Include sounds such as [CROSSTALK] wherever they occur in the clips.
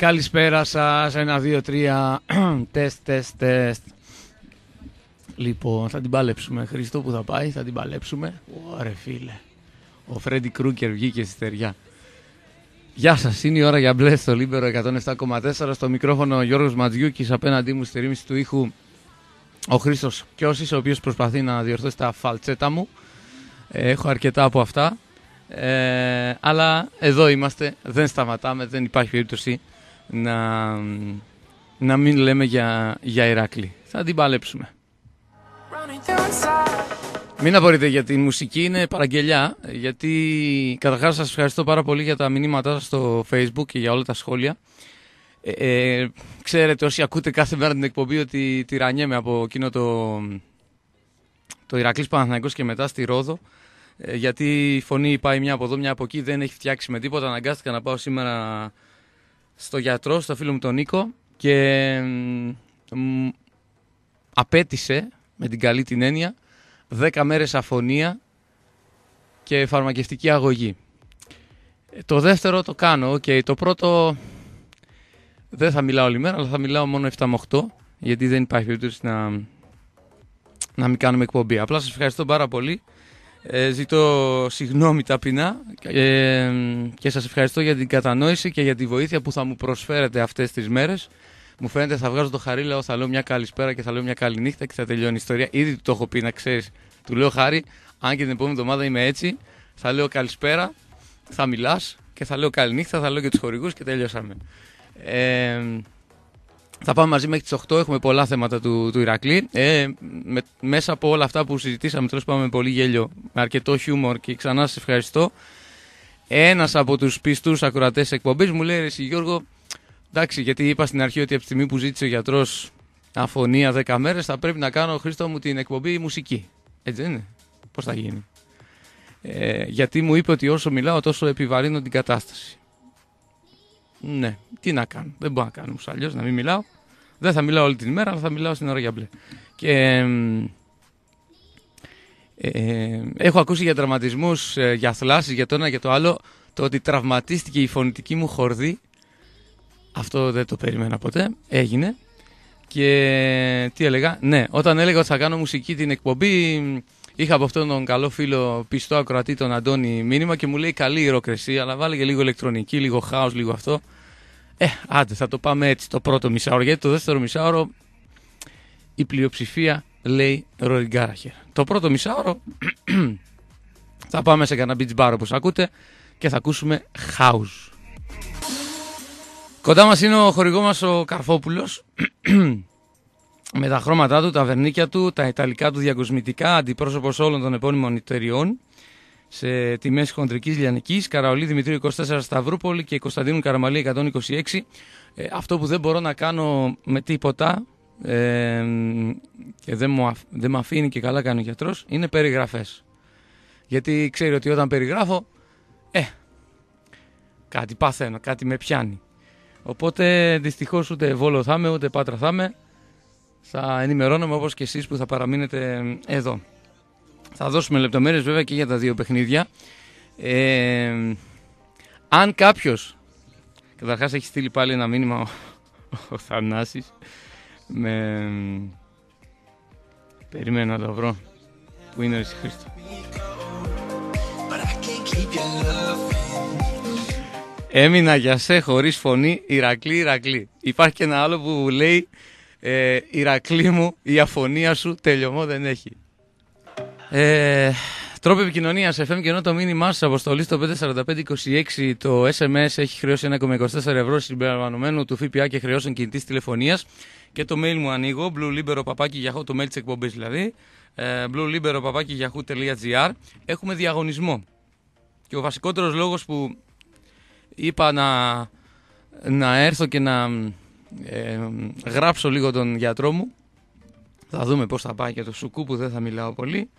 Καλησπέρα σας, ένα, δύο, τρία, [CLEARS THROAT] τεστ, τεστ, τεστ. Λοιπόν, θα την παλέψουμε. Χρήστο πού θα πάει, θα την παλέψουμε. Ωραία φίλε. Ο Φρέντι Κρούγκερ βγήκε στη στεριά. Γεια σας, είναι η ώρα για μπλε στο Λίμπερο 107,4. Στο μικρόφωνο ο Γιώργος Ματζιούκης, απέναντί μου στη ρύθμιση του ήχου ο Χρήστος Κιώσης, ο οποίος προσπαθεί να διορθώσει τα φαλτσέτα μου. Ε, έχω αρκετά από αυτά. Ε, αλλά εδώ είμαστε, δεν σταματάμε, δεν υπάρχει περίπτωση να, να μην λέμε για, για Ηράκλη. Θα την παλέψουμε. Μην απορείτε για τη μουσική, είναι παραγγελιά. Γιατί καταρχάς σας ευχαριστώ πάρα πολύ για τα μηνύματά σας στο Facebook και για όλα τα σχόλια. Ε, ε, ξέρετε όσοι ακούτε κάθε μέρα την εκπομπή ότι τυραννιέμαι από εκείνο το, το Ηρακλής Παναθηναϊκός και μετά στη Ρόδο. Ε, γιατί η φωνή πάει μια από εδώ, μια από εκεί, δεν έχει φτιάξει με τίποτα. Αναγκάστηκα να πάω σήμερα στο γιατρό, στο φίλο μου τον Νίκο και μ, απέτησε με την καλή την έννοια 10 μέρες αφωνία και φαρμακευτική αγωγή. Ε, το δεύτερο το κάνω, okay. το πρώτο δεν θα μιλάω όλη μέρα, αλλά θα μιλάω μόνο 7 με 8, γιατί δεν υπάρχει περίπτωση να, να μην κάνουμε εκπομπή. Απλά σας ευχαριστώ πάρα πολύ. Ε, ζητώ συγγνώμη ταπεινά ε, και σας ευχαριστώ για την κατανόηση και για τη βοήθεια που θα μου προσφέρετε αυτές τις μέρες. Μου φαίνεται θα βγάζω το χαρίλαο, θα λέω μια καλησπέρα και θα λέω μια καλή νύχτα και θα τελειώνει η ιστορία. Ήδη του το έχω πει να ξέρεις. Του λέω χάρη, αν και την επόμενη εβδομάδα είμαι έτσι, θα λέω καλησπέρα, θα μιλάς και θα λέω καλή νύχτα, θα λέω και τους χορηγούς και τελειώσαμε. Ε, θα πάμε μαζί μέχρι τις 8. Έχουμε πολλά θέματα του, του Ηρακλή. Ε, με, μέσα από όλα αυτά που συζητήσαμε, τέλος πάμε με πολύ γέλιο, με αρκετό χιούμορ και ξανά σας ευχαριστώ. Ένας από τους πιστούς ακροατές εκπομπής μου λέει: Εσύ Γιώργο, εντάξει, γιατί είπα στην αρχή ότι από τη στιγμή που ζήτησε ο γιατρός αφωνία 10 μέρες, θα πρέπει να κάνω Χρήστο μου την εκπομπή μουσική. Έτσι δεν είναι; Πώς θα γίνει; Ε, γιατί μου είπε ότι όσο μιλάω, τόσο επιβαρύνω την κατάσταση. Ναι, τι να κάνω. Δεν μπορώ να κάνω αλλιώς να μην μιλάω. Δεν θα μιλάω όλη την ημέρα, αλλά θα μιλάω στην ώρα για μπλε. Και ε, έχω ακούσει για τραυματισμούς, ε, για θλάσεις, για το ένα και το άλλο. Το ότι τραυματίστηκε η φωνητική μου χορδή. Αυτό δεν το περίμενα ποτέ. Έγινε. Και τι έλεγα. Ναι, όταν έλεγα ότι θα κάνω μουσική την εκπομπή, είχα από αυτόν τον καλό φίλο πιστό ακροατή τον Αντώνη μήνυμα και μου λέει καλή ηροκρεσία, αλλά βάλε και λίγο ηλεκτρονική, λίγο χάος, λίγο αυτό. Ε, άντε, θα το πάμε έτσι το πρώτο μισάωρο, γιατί το δεύτερο μισάωρο η πλειοψηφία λέει Ροριγκάραχερ. Το πρώτο μισάωρο [CLEARS THROAT] θα πάμε σε κανένα beach bar όπως ακούτε και θα ακούσουμε house. Κοντά μας είναι ο χορηγός μας ο Καρφόπουλος [CLEARS THROAT] με τα χρώματά του, τα βερνίκια του, τα ιταλικά του διακοσμητικά, αντιπρόσωπος όλων των επώνυμων εταιριών σε τιμές χοντρικής λιανικής, Καραολί Δημητρίου 24 Σταυρούπολη και Κωνσταντίνου Καραμαλή 126. Ε, αυτό που δεν μπορώ να κάνω με τίποτα ε, και δεν, μου, δεν με αφήνει και καλά κάνει ο γιατρός είναι περιγραφές. Γιατί ξέρει ότι όταν περιγράφω, ε, κάτι παθαίνω, κάτι με πιάνει. Οπότε δυστυχώς ούτε βόλο θα είμαι, ούτε πάτρα θα είμαι. Θα ενημερώνομαι όπως και εσείς που θα παραμείνετε εδώ. Θα δώσουμε λεπτομέρειες βέβαια και για τα δύο παιχνίδια. Ε, αν κάποιος, καταρχάς έχει στείλει πάλι ένα μήνυμα ο, ο Θανάσης, με... Περίμενα να το βρω. Πού είναι ο Χρήστο. Έμεινα για σε χωρίς φωνή, Ηρακλή, Ηρακλή. Υπάρχει και ένα άλλο που λέει ε, Ηρακλή μου, η αφωνία σου τελειωμό δεν έχει. Ε, τρόπο επικοινωνίας FM και ενώ το μήνυμά σας αποστολή στο 54526 το SMS έχει χρεώσει 1,24 ευρώ συμπεριλαμβανομένου του ΦΠΑ και χρεώσεων κινητής τηλεφωνίας και το mail μου ανοίγω, bluelibero το mail της εκπομπής δηλαδή, ε, bluelibero.yahoo.gr. Έχουμε διαγωνισμό. Και ο βασικότερος λόγος που είπα να, να έρθω και να ε, γράψω λίγο τον γιατρό μου, θα δούμε πώς θα πάει και το σουκού που δεν θα μιλάω πολύ,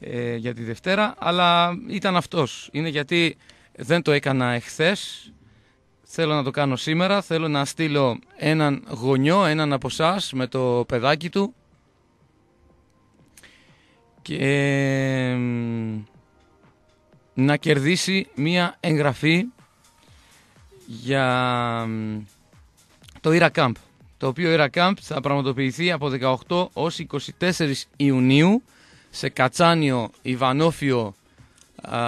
ε, για τη Δευτέρα, αλλά ήταν αυτός. Είναι γιατί δεν το έκανα εχθές, θέλω να το κάνω σήμερα, θέλω να στείλω έναν γονιό, έναν από εσά με το παιδάκι του. Και να κερδίσει μία εγγραφή για το Ira Camp. Το οποίο Ira Camp θα πραγματοποιηθεί από 18 ως 24 Ιουνίου σε Κατσάνιο, Ιβανόφιο, α,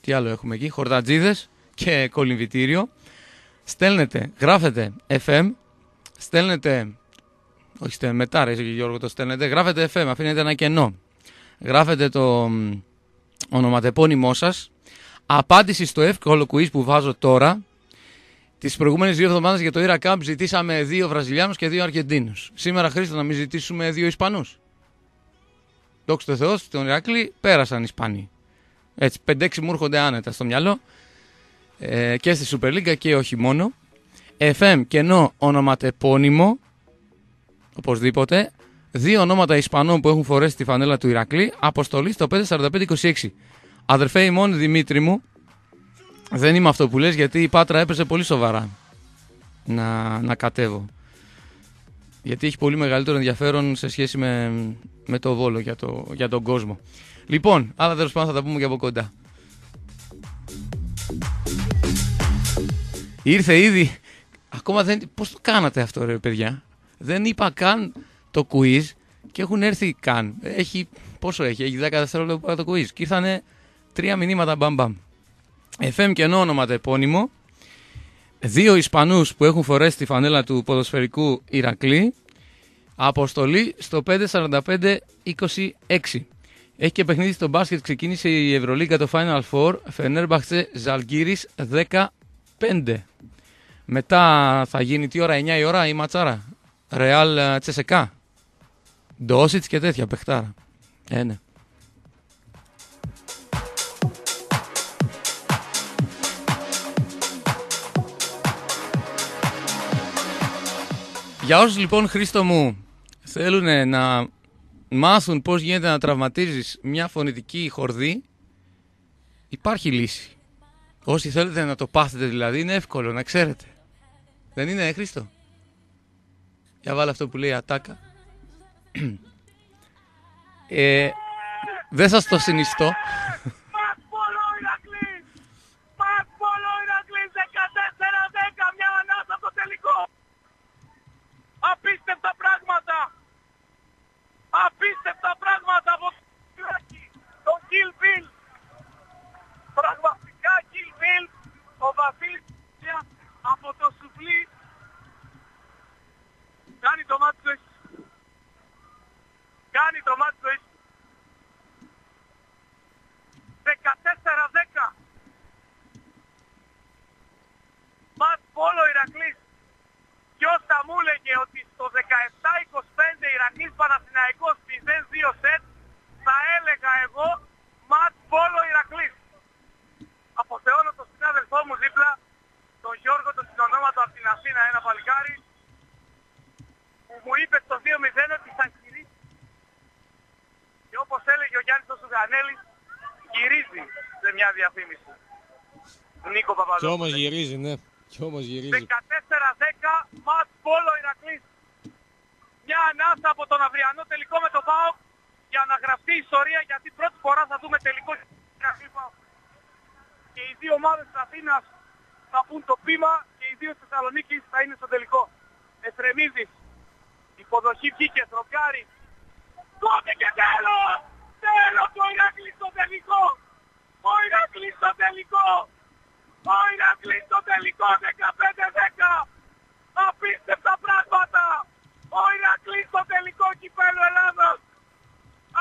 τι άλλο έχουμε εκεί, Χορτατζίδες και κολυμβητήριο. Στέλνετε, γράφετε FM, στέλνετε, όχι στέλνετε, μετά ρε Γιώργο το στέλνετε, γράφετε FM, αφήνετε ένα κενό. Γράφετε το ονοματεπώνυμό σας, απάντηση στο εύκολο quiz που βάζω τώρα, τις προηγούμενες δύο εβδομάδες για το Ira Cup ζητήσαμε δύο Βραζιλιάνους και δύο Αργεντίνους. Σήμερα, Χρήστο, να μην ζητήσουμε δύο Ισπανούς; Δόξα τω Θεώ, στον Ηράκλη πέρασαν Ισπανοί. Έτσι, 5-6 μου έρχονται άνετα στο μυαλό. Ε, και στη Super League και όχι μόνο. FM κενό ονοματεπώνυμο. Οπωσδήποτε. Δύο ονόματα Ισπανών που έχουν φορέσει τη φανέλα του Ηρακλή. Αποστολή στο 54526. Αδερφέ ημών Δημήτρη μου. Δεν είμαι αυτό που λες γιατί η Πάτρα έπαιζε πολύ σοβαρά να, να κατέβω. Γιατί έχει πολύ μεγαλύτερο ενδιαφέρον σε σχέση με, με το Βόλο για, το, για τον κόσμο. Λοιπόν, άλλα τέλος πάντων θα τα πούμε και από κοντά. Ήρθε ήδη. Ακόμα δεν. Πώς το κάνατε αυτό, ρε παιδιά; Δεν είπα καν το quiz και έχουν έρθει καν. Έχει. Πόσο έχει, έχει 10 δευτερόλεπτα το quiz. Και ήρθανε τρία μηνύματα μπαμ μπαμ. FM και όνομα το επώνυμο. Δύο Ισπανούς που έχουν φορέσει τη φανέλα του ποδοσφαιρικού Ηρακλή. Αποστολή στο 545-26. Έχει και παιχνίδι στο μπάσκετ. Ξεκίνησε η Ευρωλίγκα το Final Four. Φενέρμπαχτσε Ζαλγκύρης 15. Μετά θα γίνει τι ώρα, 9 η ώρα η ματσάρα. Ρεάλ Τσεσεκά. Ντόσιτς και τέτοια παιχτάρα. Ε, ναι. Για όσους λοιπόν Χρήστο μου θέλουν να μάθουν πώς γίνεται να τραυματίζεις μια φωνητική χορδή υπάρχει λύση. Όσοι θέλετε να το πάθετε δηλαδή είναι εύκολο να ξέρετε. Δεν είναι ε, Χρήστο; Για βάλε αυτό που λέει ατάκα. [CLEARS THROAT] ε, δεν σας το συνιστώ. Απίστευτα πράγματα από το Kill Bill. Πραγματικά Kill Bill. Ο Βασίλης από το σουφλί κάνει το μάτι του Κάνει το μάτι του 14-10. Μάτ Πόλο Ηρακλής. Ποιος θα μου έλεγε ότι στο 17-25 Ηρακλής Παναθηναϊκός 0-2 σετ θα έλεγα εγώ Ματ Πόλο Ηρακλής. Αποθεώνω τον συνάδελφό μου δίπλα, τον Γιώργο, τον συνονόματο από την Αθήνα, ένα παλικάρι, που μου είπε στο 2-0 ότι θα γυρίσει. Και όπως έλεγε ο Γιάννης ο Σουγανέλης, γυρίζει σε μια διαφήμιση. Νίκο Παπαδόπουλο. Και όμως γυρίζει, ναι. Και όμως γυρίζει. 14-10, Ματ Πόλο Ηρακλής. Μια ανάσα από τον αυριανό τελικό με τον ΠΑΟΚ για να γραφτεί ιστορία γιατί πρώτη φορά θα δούμε τελικό και οι δύο ομάδες της Αθήνας θα πούν το πείμα και οι δύο της Θεσσαλονίκης θα είναι στο τελικό. Εστρεμίδης, υποδοχή βγήκε, στροπιάρι. Κόβει και τέλος! Τέλος το Ηρακλής στο τελικό! Ο Ηρακλής στο τελικό! Ο Ηρακλής στο τελικό 15-10! Απίστευτα πράγματα! Ο Ηρακλής στο τελικό κυπέλο Ελλάδος!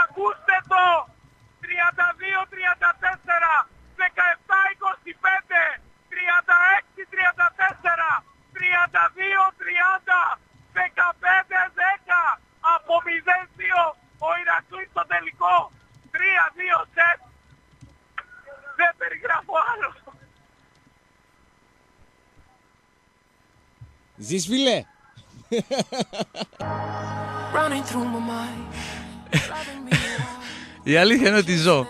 Ακούστε το! 32-34! 17-25, 36-34, 32-30, 15-10, από 0-2 ο Ηρακλής στο τελικό, 3-2 σετ, δεν περιγράφω άλλο. Ζεις φίλε! Η αλήθεια είναι ότι ζω.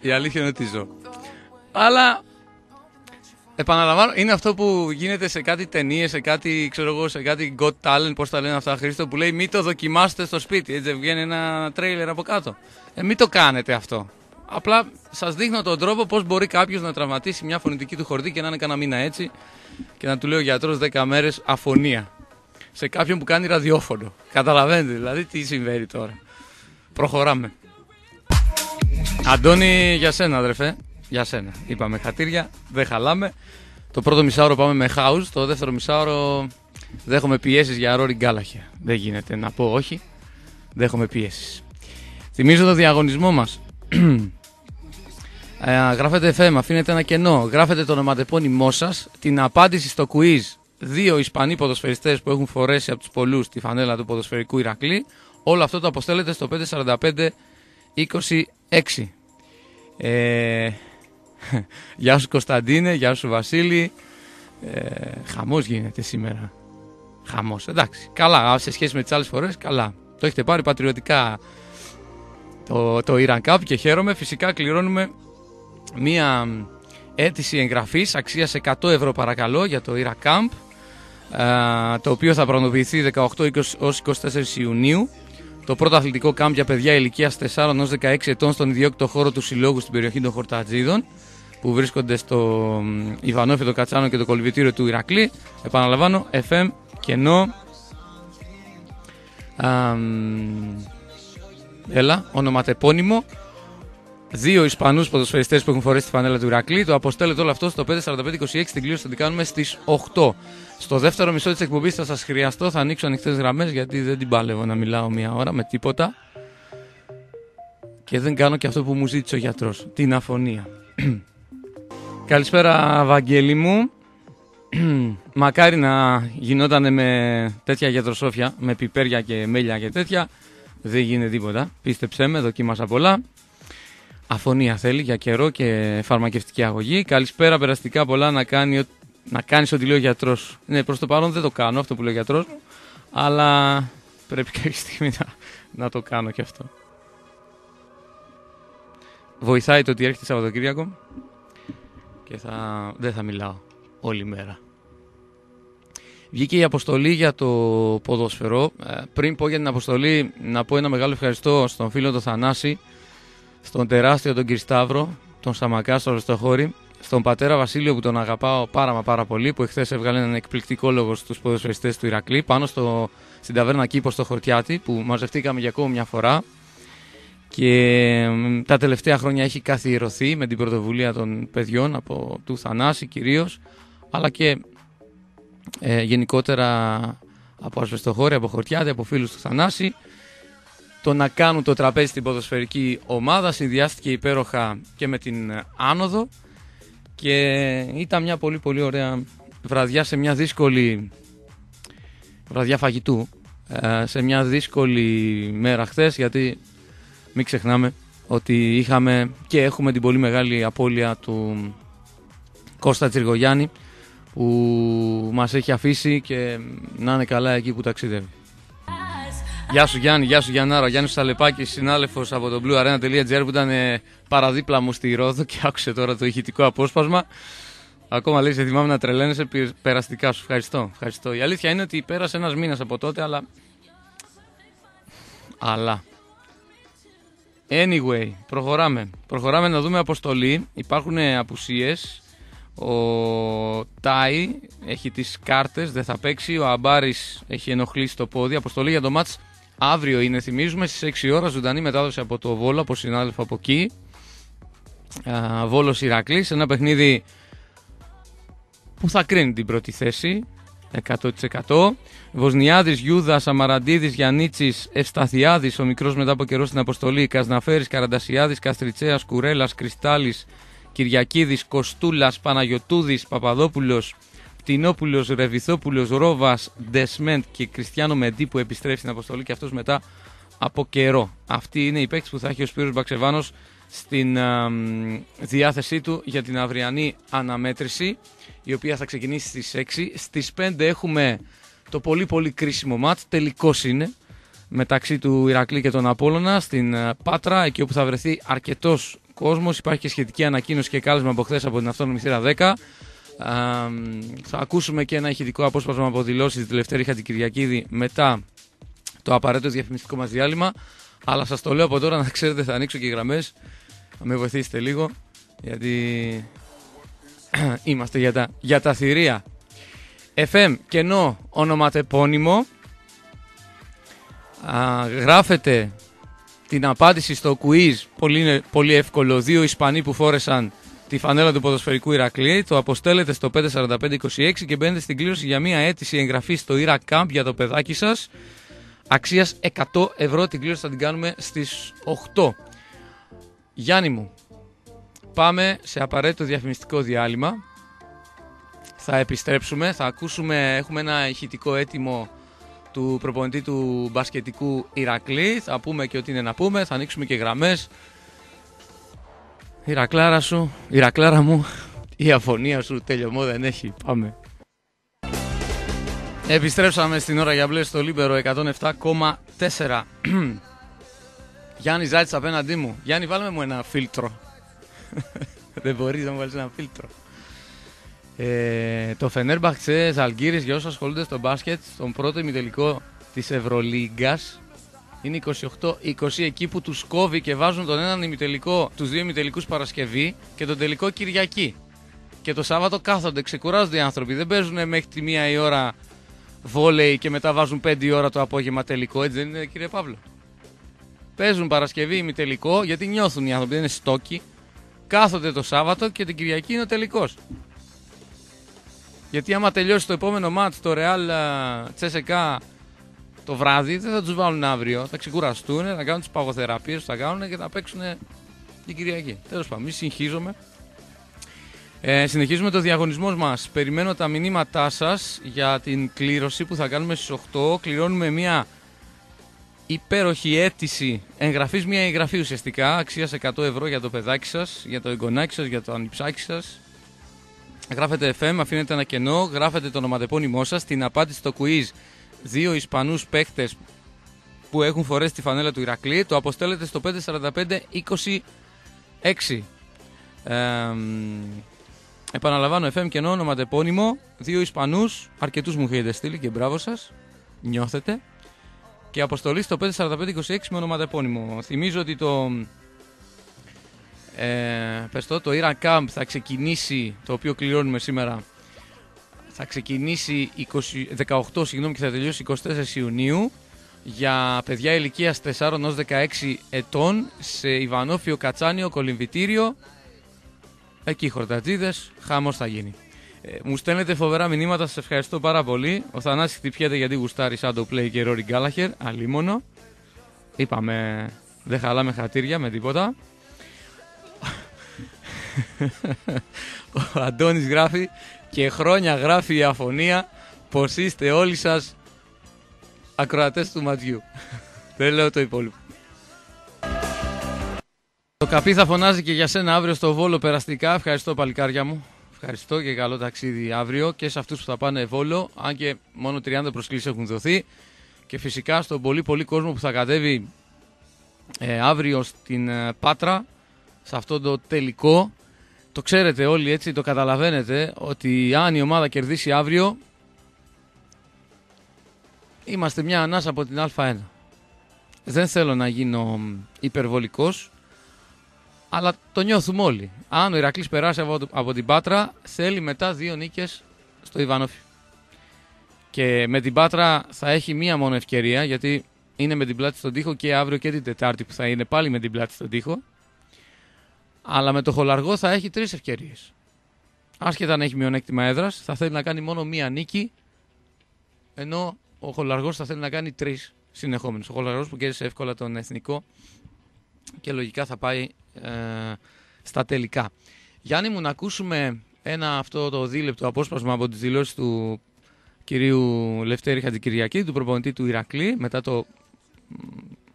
Η αλήθεια είναι ότι ζω. Αλλά επαναλαμβάνω, είναι αυτό που γίνεται σε κάτι ταινίες, σε κάτι, ξέρω εγώ, σε κάτι Got Talent, πώς τα λένε αυτά, Χρήστο, που λέει Μην το δοκιμάσετε στο σπίτι. Έτσι βγαίνει ένα τρέιλερ από κάτω. Ε, μην το κάνετε αυτό. Απλά σας δείχνω τον τρόπο πώς μπορεί κάποιος να τραυματίσει μια φωνητική του χορδή και να είναι κανένα μήνα έτσι και να του λέει ο γιατρός 10 μέρες αφωνία. Σε κάποιον που κάνει ραδιόφωνο. Καταλαβαίνετε δηλαδή τι συμβαίνει τώρα. Προχωράμε. Αντώνη, για σένα, αδερφέ. Για σένα. Είπαμε χατήρια, δεν χαλάμε. Το πρώτο μισάωρο πάμε με house. Το δεύτερο μισάωρο δέχομαι πιέσεις για Ρόρι Γκάλαχε. Δεν γίνεται να πω όχι. Δέχομαι πιέσεις. Θυμίζω το διαγωνισμό μας. [CLEARS THROAT] ε, γράφετε FM, αφήνετε ένα κενό. Γράφετε το ονοματεπώνυμό σας. Την απάντηση στο quiz. Δύο Ισπανοί ποδοσφαιριστές που έχουν φορέσει από τους πολλούς τη φανέλα του ποδοσφαιρικού Ηρακλή. Όλο αυτό το αποστέλλετε στο 545 26. Ε, [LAUGHS] γεια σου Κωνσταντίνε, γεια σου Βασίλη. Ε, χαμός γίνεται σήμερα. Χαμός, εντάξει. Καλά, σε σχέση με τις άλλες φορές, καλά. Το έχετε πάρει πατριωτικά το, το Iran Cup και χαίρομαι. Φυσικά κληρώνουμε μία αίτηση εγγραφής αξίας 100 ευρώ παρακαλώ για το Iran Camp ε, το οποίο θα πραγματοποιηθεί 18 ως 24 Ιουνίου το πρώτο αθλητικό κάμπ για παιδιά ηλικία 4 έως 16 ετών στον ιδιόκτητο χώρο του Συλλόγου στην περιοχή των Χορτατζίδων που βρίσκονται στο Ιβανόφι, το Κατσάνο και το κολυβητήριο του Ηρακλή. Επαναλαμβάνω, FM, κενό. Α, έλα, ονοματεπώνυμο. Δύο Ισπανούς ποδοσφαιριστές που έχουν φορέσει τη φανέλα του Ηρακλή. Το αποστέλλετε όλο αυτό στο 54526. Την κλήρωση θα την κάνουμε στις 8. Στο δεύτερο μισό της εκπομπής θα σας χρειαστώ. Θα ανοίξω ανοιχτές γραμμές γιατί δεν την πάλευω να μιλάω μία ώρα με τίποτα. Και δεν κάνω και αυτό που μου ζήτησε ο γιατρός. Την αφωνία. [CLEARS THROAT] Καλησπέρα, Βαγγέλη μου. [CLEARS THROAT] Μακάρι να γινόταν με τέτοια γιατροσόφια, με πιπέρια και μέλια και τέτοια. Δεν γίνεται τίποτα. Πίστεψέ με, δοκίμασα πολλά. Αφωνία θέλει για καιρό και φαρμακευτική αγωγή. Καλησπέρα, περαστικά πολλά να, κάνει, να κάνεις ό,τι λέει ο γιατρός. Ναι, προς το παρόν δεν το κάνω αυτό που λέει ο γιατρός μου, αλλά πρέπει κάποια στιγμή να, να το κάνω και αυτό. Βοηθάει το ότι έρχεται Σαββατοκύριακο και θα, δεν θα μιλάω όλη μέρα. Βγήκε η αποστολή για το ποδόσφαιρο. Ε, πριν πω για την αποστολή, να πω ένα μεγάλο ευχαριστώ στον φίλο του Θανάση, στον τεράστιο τον Κυρισταύρο, τον Σαμακά στο Ρεστοχώρη, στον πατέρα Βασίλειο που τον αγαπάω πάρα μα πάρα πολύ, που εχθές έβγαλε έναν εκπληκτικό λόγο στους ποδοσφαιριστές του Ηρακλή, πάνω στο, στην ταβέρνα Κήπο στο Χορτιάτι, που μαζευτήκαμε για ακόμα μια φορά. Και τα τελευταία χρόνια έχει καθιερωθεί με την πρωτοβουλία των παιδιών από του Θανάση κυρίως, αλλά και ε, γενικότερα από ασβεστοχώρη, από χορτιάτι, από φίλους του Θανάση το να κάνουν το τραπέζι στην ποδοσφαιρική ομάδα συνδυάστηκε υπέροχα και με την άνοδο και ήταν μια πολύ πολύ ωραία βραδιά σε μια δύσκολη βραδιά φαγητού ε, σε μια δύσκολη μέρα χθες γιατί μην ξεχνάμε ότι είχαμε και έχουμε την πολύ μεγάλη απώλεια του Κώστα Τσιργογιάννη που μας έχει αφήσει και να είναι καλά εκεί που ταξιδεύει. Γεια σου Γιάννη, γεια σου Γιάννάρα. Γιάννης Σαλεπάκη, συνάδελφος από το bluearena.gr που ήταν ε, παραδίπλα μου στη Ρόδο και άκουσε τώρα το ηχητικό απόσπασμα. Ακόμα λέει, σε θυμάμαι να τρελαίνεσαι περαστικά σου. Ευχαριστώ, ευχαριστώ. Η αλήθεια είναι ότι πέρασε ένας μήνας από τότε, αλλά. Αλλά. Anyway, προχωράμε. Προχωράμε να δούμε αποστολή. Υπάρχουν απουσίες. Ο Τάι έχει τις κάρτες, δεν θα παίξει. Ο Αμπάρης έχει ενοχλήσει το πόδι. Αποστολή για το μάτς Αύριο είναι, θυμίζουμε, στις 6 ώρα ζωντανή μετάδοση από το Βόλο, από συνάδελφο από εκεί. Βόλος Ηρακλής, ένα παιχνίδι που θα κρίνει την πρώτη θέση, 100%. Βοσνιάδης, Γιούδας, Αμαραντίδης, Γιαννίτσης, Ευσταθιάδης, ο μικρός μετά από καιρό στην αποστολή, Κασναφέρης, Καραντασιάδης, Καστριτσέας, Κουρέλας, Κρυστάλλης, Κυριακίδης, Κοστούλας, Παναγιωτούδης, Παπαδόπουλος, Τινόπουλο, Ρεβιθόπουλος, Ρόβας, Ντεσμέντ και Κριστιανό Μεντί που επιστρέφει στην αποστολή και αυτός μετά από καιρό. Αυτή είναι η παίκτης που θα έχει ο Σπύρος Μπαξεβάνος στην διάθεσή του για την αυριανή αναμέτρηση η οποία θα ξεκινήσει στις 6. Στις 5 έχουμε το πολύ πολύ κρίσιμο μάτς, τελικός είναι μεταξύ του Ηρακλή και των Απόλλωνα στην ε, Πάτρα, εκεί όπου θα βρεθεί αρκετός κόσμος. Υπάρχει και σχετική ανακοίνωση και κάλεσμα από χθες από την αυτόνομη θύρα 10 θα ακούσουμε και ένα ηχητικό απόσπασμα από δηλώσεις τη τελευταία την Κυριακίδη μετά το απαραίτητο διαφημιστικό μας διάλειμμα. Αλλά σας το λέω από τώρα να ξέρετε, θα ανοίξω και γραμμές να με βοηθήσετε λίγο, γιατί είμαστε για τα, για τα θηρία. FM κενό ονοματεπώνυμο. Α, γράφετε την απάντηση στο quiz, πολύ, πολύ εύκολο, δύο Ισπανοί που φόρεσαν τη φανέλα του ποδοσφαιρικού Ηρακλή, το αποστέλλετε στο 54526 και μπαίνετε στην κλήρωση για μια αίτηση εγγραφή στο Ira Camp για το παιδάκι σας, αξίας 100 ευρώ, την κλήρωση θα την κάνουμε στις 8. Γιάννη μου, πάμε σε απαραίτητο διαφημιστικό διάλειμμα. Θα επιστρέψουμε, θα ακούσουμε, έχουμε ένα ηχητικό έτοιμο του προπονητή του μπασκετικού Ηρακλή. Θα πούμε και ό,τι είναι να πούμε, θα ανοίξουμε και γραμμές. Ηρακλάρα σου, Ηρακλάρα μου, η αφωνία σου τελειωμό δεν έχει. Πάμε. Επιστρέψαμε στην ώρα για μπλε στο Λίμπερο 107,4. [CLEARS THROAT] Γιάννη Ζάτης απέναντί μου. Γιάννη βάλε μου ένα φίλτρο. [LAUGHS] δεν μπορείς να μου βάλεις ένα φίλτρο. Ε, το Φενέρμπαχτσε Ζαλγκύρης για όσους ασχολούνται στο μπάσκετ στον πρώτο ημιτελικό της Ευρωλίγκας είναι 28-20 εκεί που τους κόβει και βάζουν τον έναν ημιτελικό, τους δύο ημιτελικούς Παρασκευή και τον τελικό Κυριακή. Και το Σάββατο κάθονται, ξεκουράζονται οι άνθρωποι. Δεν παίζουν μέχρι τη μία η ώρα βόλεϊ και μετά βάζουν 5 η ώρα το απόγευμα τελικό. Έτσι δεν είναι, κύριε Παύλο; Παίζουν Παρασκευή ημιτελικό γιατί νιώθουν οι άνθρωποι, δεν είναι στόκοι. Κάθονται το Σάββατο και την Κυριακή είναι ο τελικός. Γιατί άμα τελειώσει το επόμενο μάτς το Real Τσέσεκα το βράδυ δεν θα τους βάλουν αύριο. Θα ξεκουραστούν, θα κάνουν τις παγοθεραπείες που θα κάνουν και θα παίξουν την Κυριακή. Τέλος πάντων, μη συγχύζομαι. Ε, συνεχίζουμε το διαγωνισμός μας. Περιμένω τα μηνύματά σας για την κλήρωση που θα κάνουμε στις 8. Κληρώνουμε μια υπέροχη αίτηση εγγραφής, μια εγγραφή ουσιαστικά, αξίας 100 ευρώ για το παιδάκι σας, για το εγγονάκι σας, για το ανιψάκι σας, Γράφετε FM, αφήνετε ένα κενό, γράφετε το ονοματεπώνυμό σας, την απάντηση στο quiz. Δύο Ισπανούς παίχτε που έχουν φορέσει τη φανέλα του Ηρακλή, το αποστέλλετε στο 545-26. Ε, επαναλαμβάνω, FM κενό, ονοματεπώνυμο, δύο Ισπανούς, αρκετούς μου έχετε στείλει και μπράβο σας. Νιώθετε. Και αποστολή στο 545-26 με ονοματεπώνυμο. Θυμίζω ότι το ε, πες το, το Iran Camp θα ξεκινήσει, το οποίο κληρώνουμε σήμερα, θα ξεκινήσει 20, 18 συγγνώμη, και θα τελειώσει 24 Ιουνίου για παιδιά ηλικίας 4 έως 16 ετών σε Ιβανόφιο Κατσάνιο, κολυμβητήριο. Εκεί χορτατζίδες, χαμός θα γίνει. Ε, μου στέλνετε φοβερά μηνύματα, σας ευχαριστώ πάρα πολύ. Ο Θανάσης χτυπιέται γιατί γουστάρει το Play και Rory Gallagher, αλίμονο. Είπαμε, δεν χαλάμε χατήρια με τίποτα. [LAUGHS] Ο Αντώνης γράφει και χρόνια γράφει η αφωνία πως είστε όλοι σας ακροατές του ματιού. [LAUGHS] Δεν λέω το υπόλοιπο. Το καπί θα φωνάζει και για σένα αύριο στο Βόλο περαστικά. Ευχαριστώ παλικάρια μου. Ευχαριστώ και καλό ταξίδι αύριο και σε αυτούς που θα πάνε Βόλο. Αν και μόνο 30 προσκλήσεις έχουν δοθεί. Και φυσικά στον πολύ πολύ κόσμο που θα κατέβει ε, αύριο στην ε, Πάτρα σε αυτό το τελικό το ξέρετε όλοι έτσι, το καταλαβαίνετε ότι αν η ομάδα κερδίσει αύριο είμαστε μια ανάσα από την Α1. Δεν θέλω να γίνω υπερβολικός αλλά το νιώθουμε όλοι. Αν ο Ηρακλής περάσει από την Πάτρα θέλει μετά δύο νίκες στο Ιβανόφι. Και με την Πάτρα θα έχει μία μόνο ευκαιρία γιατί είναι με την πλάτη στον τοίχο και αύριο και την Τετάρτη που θα είναι πάλι με την πλάτη στον τοίχο. Αλλά με το χολαργό θα έχει τρεις ευκαιρίες. Άσχετα αν έχει μειονέκτημα έδρας, θα θέλει να κάνει μόνο μία νίκη. Ενώ ο χολαργός θα θέλει να κάνει τρεις συνεχόμενους. Ο χολαργός που κέρδισε εύκολα τον εθνικό και λογικά θα πάει ε, στα τελικά. Γιάννη μου, να ακούσουμε ένα αυτό το δίλεπτο απόσπασμα από τις δηλώσεις του κυρίου Λευτέρη Χατζικυριακή, του προπονητή του Ηρακλή, μετά το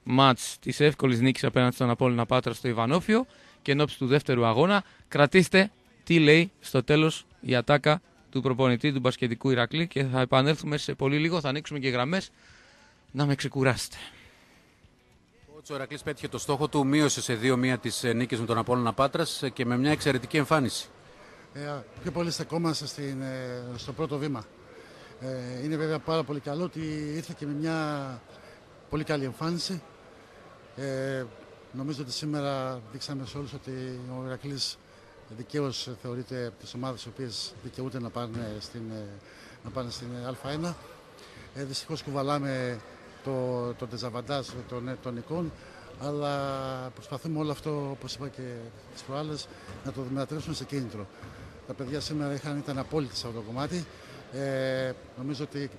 μάτς της εύκολης νίκης απέναντι στον Απόλλωνα Πάτρα στο Ιβανόφιο και εν του δεύτερου αγώνα. Κρατήστε τι λέει στο τέλος η ατάκα του προπονητή του μπασκετικού Ηρακλή και θα επανέλθουμε σε πολύ λίγο. Θα ανοίξουμε και γραμμές να με ξεκουράσετε. Ο Ηρακλής πέτυχε το στόχο του, μείωσε σε δύο μία τις ε, νίκες με τον Απόλλωνα Πάτρας και με μια εξαιρετική εμφάνιση. Ε, πιο πολύ στεκόμαστε στην, ε, στο πρώτο βήμα. Ε, είναι βέβαια πάρα πολύ καλό ότι ήρθε και με μια πολύ καλή εμφάνιση. Ε, Νομίζω ότι σήμερα δείξαμε σε όλους ότι ο Ηρακλής δικαίως θεωρείται από τις ομάδες οι οποίες δικαιούται να πάνε στην, ε, να πάνε στην Α1. Ε, δυστυχώς κουβαλάμε το, το ντεζαβαντάζ των, των εικόν, αλλά προσπαθούμε όλο αυτό, όπως είπα και τις προάλλες, να το μετατρέψουμε σε κίνητρο. Τα παιδιά σήμερα είχαν, ήταν απόλυτοι σε αυτό το κομμάτι. Ε, νομίζω ότι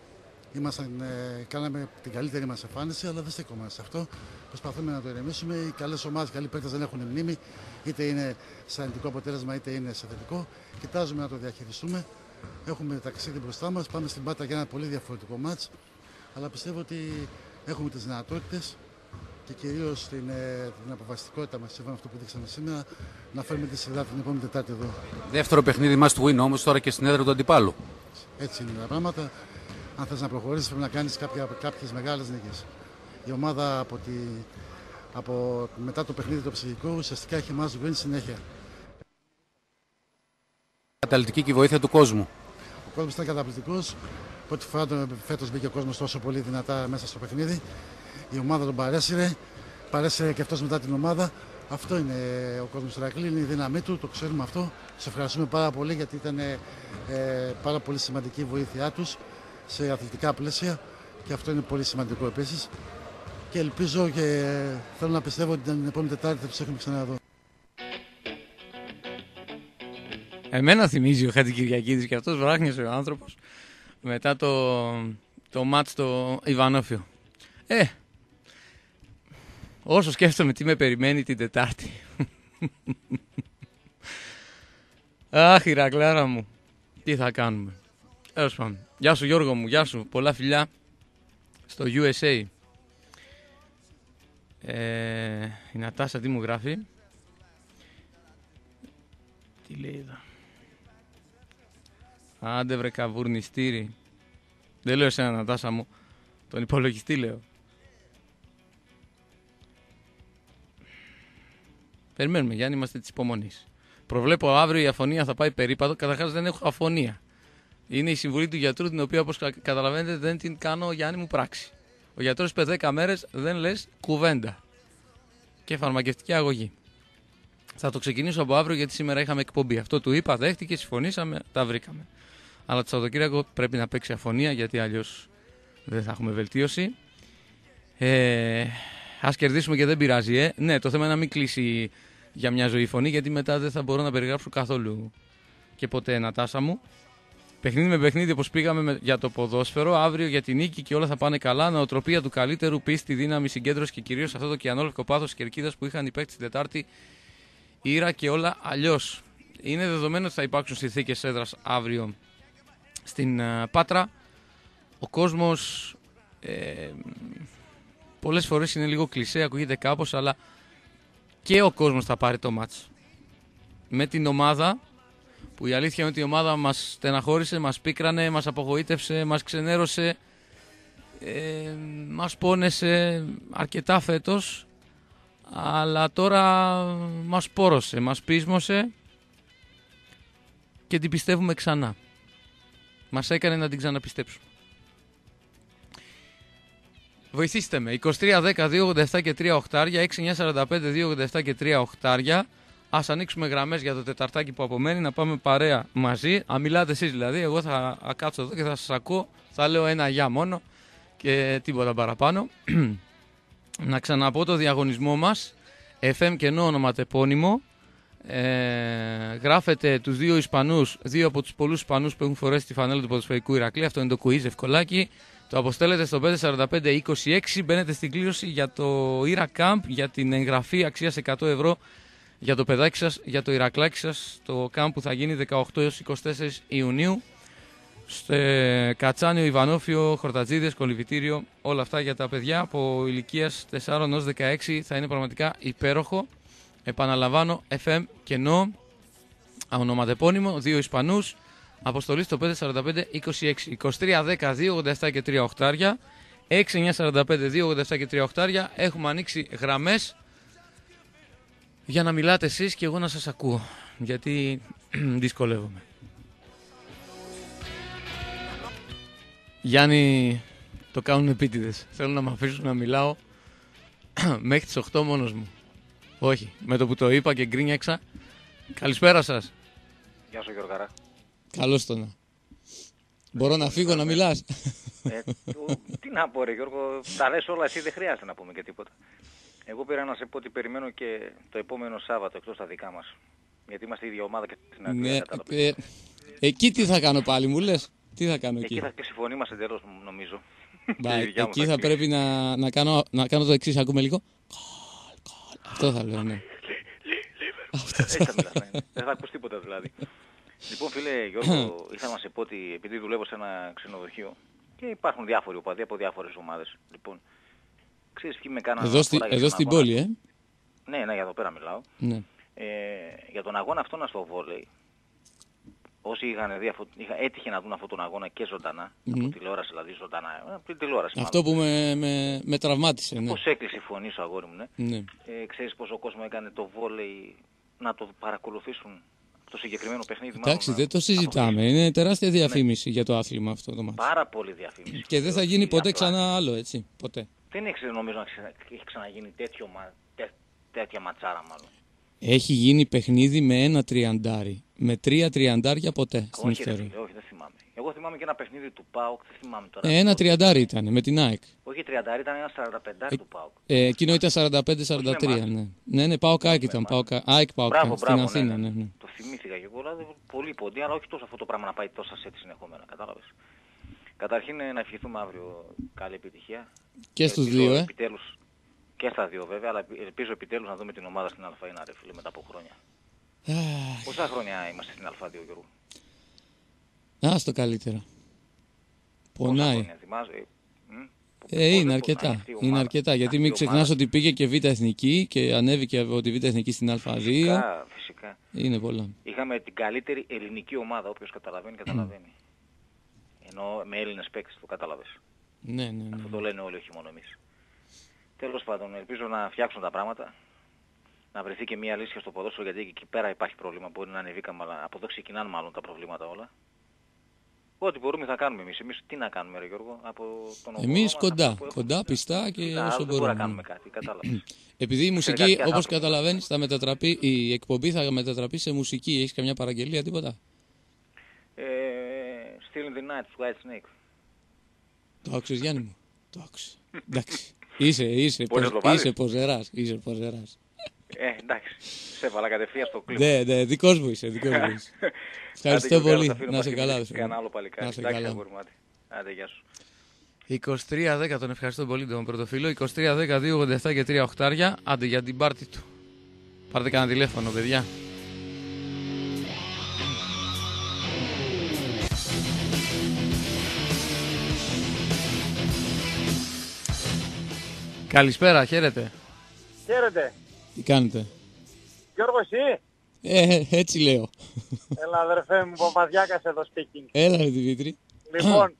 ήμασταν, ε, κάναμε την καλύτερη μας εμφάνιση, αλλά δεν στεκόμαστε σε αυτό. Προσπαθούμε να το ηρεμήσουμε. Οι καλές ομάδες, οι καλοί παίκτες δεν έχουν μνήμη, είτε είναι σε αρνητικό αποτέλεσμα είτε είναι σε θετικό. Κοιτάζουμε να το διαχειριστούμε. Έχουμε ταξίδι μπροστά μας, πάμε στην Πάτα για ένα πολύ διαφορετικό μάτς, αλλά πιστεύω ότι έχουμε τις δυνατότητες και κυρίως την, ε, την αποφασιστικότητα μας, σύμφωνα αυτό που δείξαμε σήμερα, να φέρουμε τη σειρά την επόμενη Τετάρτη εδώ. Δεύτερο παιχνίδι must win όμως τώρα και στην έδρα του αντιπάλου. Έτσι είναι τα πράγματα. Αν θες να προχωρήσεις, πρέπει να κάνεις κάποιες μεγάλες νίκες. Η ομάδα από, τη, από μετά το παιχνίδι το ψυχικό ουσιαστικά έχει must win συνέχεια. Καταλητική και η βοήθεια του κόσμου. Ο κόσμος ήταν καταπληκτικός. Πρώτη φορά φέτος μπήκε ο κόσμος τόσο πολύ δυνατά μέσα στο παιχνίδι. Η ομάδα τον παρέσυρε. Παρέσυρε και αυτός μετά την ομάδα. Αυτό είναι ο κόσμος του Ρακλή, είναι η δύναμή του, το ξέρουμε αυτό. Σε ευχαριστούμε πάρα πολύ γιατί ήταν ε, πάρα πολύ σημαντική η βοήθειά τους σε αθλητικά πλαίσια και αυτό είναι πολύ σημαντικό επίσης. Και ελπίζω και θέλω να πιστεύω ότι την επόμενη Τετάρτη θα τους έχουμε ξανά εδώ. Εμένα θυμίζει ο Χατζη και αυτός βράχνιασε ο άνθρωπος μετά το, το μάτς το Ιβανόφιο. Ε, όσο σκέφτομαι τι με περιμένει την Τετάρτη. [LAUGHS] Αχ, Ηρακλάρα μου, τι θα κάνουμε. Έως πάμε. Γεια σου Γιώργο μου, γεια σου. Πολλά φιλιά στο USA. Ε, η Νατάσα τι μου γράφει; Τι λέει εδώ; Άντε βρε καβουρνιστήρι. Δεν λέω εσένα Νατάσα μου. Τον υπολογιστή λέω. Περιμένουμε Γιάννη, είμαστε της υπομονής. Προβλέπω αύριο η αφωνία θα πάει περίπατο. Καταρχάς δεν έχω αφωνία. Είναι η συμβουλή του γιατρού, την οποία όπως καταλαβαίνετε δεν την κάνω Γιάννη μου πράξη. Ο γιατρός είπε 10 μέρες δεν λες κουβέντα. Και φαρμακευτική αγωγή. Θα το ξεκινήσω από αύριο γιατί σήμερα είχαμε εκπομπή. Αυτό του είπα, δέχτηκε, συμφωνήσαμε, τα βρήκαμε. Αλλά το Σαββατοκύριακο πρέπει να παίξει αφωνία γιατί αλλιώς δεν θα έχουμε βελτίωση. Ε, Α κερδίσουμε και δεν πειράζει, ε. Ναι, το θέμα είναι να μην κλείσει για μια ζωή φωνή γιατί μετά δεν θα μπορώ να περιγράψω καθόλου και ποτέ ένα τάσα μου. Παιχνίδι με παιχνίδι όπως πήγαμε για το ποδόσφαιρο, αύριο για την νίκη και όλα θα πάνε καλά. Νοοτροπία του καλύτερου, πίστη, δύναμη, συγκέντρωση και κυρίως αυτό το κιανόλευκο πάθος κερκίδα που είχαν οι την Τετάρτη, ήρα και όλα αλλιώς. Είναι δεδομένο ότι θα υπάρξουν συνθήκες έδρας αύριο στην uh, Πάτρα. Ο κόσμος ε, πολλές φορές είναι λίγο κλεισέ, ακούγεται κάπως, αλλά και ο κόσμος θα πάρει το μάτς. Με την ομάδα που η αλήθεια είναι ότι η ομάδα μας στεναχώρησε, μας πίκρανε, μας απογοήτευσε, μας ξενέρωσε, ε, μας πόνεσε αρκετά φέτος, αλλά τώρα μας πόρωσε, μας πείσμωσε και την πιστεύουμε ξανά. Μας έκανε να την ξαναπιστέψουμε. Βοηθήστε με. 23, 10, 2, 87 και 3 οχτάρια, 6, 9, 45, 2, 87 και 3 οχτάρια. Α ανοίξουμε γραμμές για το τεταρτάκι που απομένει, να πάμε παρέα μαζί. Αν μιλάτε εσείς δηλαδή, εγώ θα κάτσω εδώ και θα σας ακούω. Θα λέω ένα γεια μόνο και τίποτα παραπάνω. [CLEARS THROAT] να ξαναπώ το διαγωνισμό μας. FM κενό ονοματεπώνυμο. Ε, γράφετε τους δύο Ισπανούς, δύο από τους πολλούς Ισπανούς που έχουν φορέσει τη φανέλα του ποδοσφαιρικού Ηρακλή. Αυτό είναι το quiz, ευκολάκι. Το αποστέλλετε στο 54526. Μπαίνετε στην κλήρωση για το Ira Camp για την εγγραφή αξίας 100 ευρώ για το παιδάκι σας, για το Ηρακλάκι σας, το camp που θα γίνει 18 έως 24 Ιουνίου. Στο Κατσάνιο, Ιβανόφιο, Χορτατζίδες, Κολυβητήριο, όλα αυτά για τα παιδιά από ηλικίας 4 έως 16 θα είναι πραγματικά υπέροχο. Επαναλαμβάνω, FM κενό, ονοματεπώνυμο, δύο Ισπανούς, αποστολή στο 545-26, 23-10-2-87 και 3 οχτάρια, 6-9-45-2-87 και 3 οχτάρια, έχουμε ανοίξει γραμμές για να μιλάτε εσείς και εγώ να σας ακούω, γιατί [CLEARS THROAT] δυσκολεύομαι. Γιάννη, το κάνουν επίτηδες. Θέλω να με αφήσουν να μιλάω [CLEARS THROAT] μέχρι τις 8 μόνος μου. Όχι. Με το που το είπα και γκρίνιαξα. Καλησπέρα σας. Γεια σου Γιώργαρα. Καλώς το να. Μπορώ να φύγω να μιλάς; Ε, [LAUGHS] ο- τι να πω ρε Γιώργο, τα λες όλα εσύ δεν χρειάζεται να πούμε και τίποτα. Εγώ πήρα να σε πω ότι περιμένω και το επόμενο Σάββατο εκτός τα δικά μας. Γιατί είμαστε η ίδια ομάδα και στην Αγγλία, ναι, κατάλαβες. ε, εκεί τι θα κάνω πάλι, μου λες; Τι θα κάνω Εκεί εκεί; θα και συμφωνήμαστε εντελώς νομίζω. [LAUGHS] Μπα, [LAUGHS] Η δικιά μου εκεί θα θα κλείσει. πρέπει να, να, κάνω, να κάνω το εξής. Ακούμε λίγο. Κολ, κολ. Αυτό θα λέω, ναι. Έτσι θα μιλάς, ναι. Δεν θα ακούς τίποτα δηλαδή. Λοιπόν φίλε Γιώργο, [CLEARS THROAT] ήθελα να σε πω ότι επειδή δουλεύω σε ένα ξενοδοχείο και υπάρχουν διάφοροι οπαδοί από διάφορες ομάδες. Λοιπόν, ξέρεις ποιοι με κάνανε Εδώ, στη, αναφορά για εδώ τον στην αγώνα. πόλη, ε; Ναι, ναι, για εδώ πέρα μιλάω. Ναι. Ε, για τον αγώνα αυτόν στο βόλεϊ, όσοι είχαν δει αυτό, είχα, έτυχε να δουν αυτόν τον αγώνα και ζωντανα από τηλεόραση δηλαδή ζωντανά, ε, από την τηλεόραση Αυτό που με, με, με τραυμάτισε, ναι. Πώς έκλεισε η φωνή σου αγόρι μου, ναι. ναι. Ε, ξέρεις πόσο κόσμο έκανε το βόλεϊ να το παρακολουθήσουν το συγκεκριμένο παιχνίδι. Εντάξει, μάλλον, δεν το να- συζητάμε. Είναι τεράστια διαφήμιση για το άθλημα αυτό το μάτι. Πάρα πολύ διαφήμιση. Και δεν θα Όχι γίνει ποτέ απλά. ξανά άλλο, έτσι. Ποτέ. Δεν έχει νομίζω να ξε- έχει ξαναγίνει τέτοιο, μα- τέ- τέτοια ματσάρα μάλλον. Έχει γίνει παιχνίδι με ένα τριαντάρι. Με τρία τριαντάρια ποτέ στην όχι, ρε ιστορία. φίλε, όχι, δεν θυμάμαι. Εγώ θυμάμαι και ένα παιχνίδι του ΠΑΟΚ, δεν θυμάμαι τώρα. Ε, ένα τριαντάρι ήταν με την ΑΕΚ. Όχι 30, ήταν ένα 45 του ΠΑΟΚ. Ε, εκείνο ήταν 45-43, εμάς. ναι. Ναι, ναι, πάω ΑΕΚ ήταν. Πάω ΑΕΚ πάω Μπράβο, στην μπράβο, Αθήνα, ναι, ναι, ναι. Το θυμήθηκα και εγώ, δηλαδή πολύ ποντί, αλλά όχι τόσο αυτό το πράγμα να πάει τόσα σετ συνεχόμενα, κατάλαβες. Καταρχήν ε, να ευχηθούμε αύριο καλή επιτυχία. Και στους Ελπίζω δύο, ε. Επιτέλους, και στα δύο βέβαια, αλλά ελπίζω επιτέλους να δούμε την ομάδα στην Α1 ρε φίλε μετά από χρόνια. Αχ, Πόσα χρόνια είμαστε στην Α2 Γιώργο; Α το καλύτερα. Πόσα Πονάει. χρόνια, θυμάσαι, ε, μ, πώς Ε, είναι δεν πονάει αρκετά. αυτή η Είναι ομάδα. αρκετά. Γιατί Αυτή μην η ξεχνάς ομάδα. ότι πήγε και Β' Εθνική και ανέβηκε από τη Β' Εθνική στην Α2. Φυσικά, φυσικά. Είναι πολλά. Είχαμε την καλύτερη ελληνική ομάδα, όποιος καταλαβαίνει, καταλαβαίνει. Ενώ με Έλληνες παίκτες, το κατάλαβες. Ναι, ναι, ναι. Αυτό το λένε όλοι, όχι μόνο εμείς. Τέλος πάντων, ελπίζω να φτιάξουν τα πράγματα. Να βρεθεί και μια λύση και στο ποδόσφαιρο, γιατί και εκεί πέρα υπάρχει πρόβλημα. Μπορεί να ανεβήκαμε, αλλά από εδώ ξεκινάνε μάλλον τα προβλήματα όλα. Ό,τι μπορούμε θα κάνουμε εμείς. Εμείς τι να κάνουμε, ρε Γιώργο, από τον οδηγό Εμείς μας, κοντά, αυτό που έχουμε. κοντά, πιστά και Κοίτα, όσο δεν μπορούμε να μπορούμε. κάνουμε κάτι, κατάλαβες. [CLEARS THROAT] Επειδή η μουσική, Εργατικά όπως άνθρωποι. καταλαβαίνεις, θα μετατραπεί, η εκπομπή θα μετατραπεί σε μουσική. Έχεις καμιά παραγγελία, τίποτα; ε, Still in the night, του White Snake. Το άκουσες Γιάννη μου; Το άκουσα. Εντάξει. Είσαι, είσαι, Μπορείς πως, να το βάλεις; είσαι ποζεράς. Είσαι ποζεράς. Ε, εντάξει. Σε έβαλα κατευθείαν στο κλίμα. Ναι, ναι, δικός μου είσαι, δικός μου είσαι. Ευχαριστώ Άντε, Γιώργο, πολύ. θα αφήνω, Να πας σε και καλά. μιλήσεις ρε Κανένα φίλε. άλλο παλικάρι. Να σε Εντάξει, καλά. αγόρι μου, άντε. Άντε, γεια σου. 23-10, τον ευχαριστώ πολύ τον πρωτοφίλο. 23-10, 2-87 και 3 οχτάρια. Άντε για την πάρτι του. Πάρτε κανένα τηλέφωνο, παιδιά. Καλησπέρα, χαίρετε. Χαίρετε. Τι κάνετε; Γιώργο εσύ; Ε, έτσι λέω. Έλα αδερφέ μου, Παπαδιάκας εδώ speaking. Έλα, ρε Δημήτρη. Λοιπόν,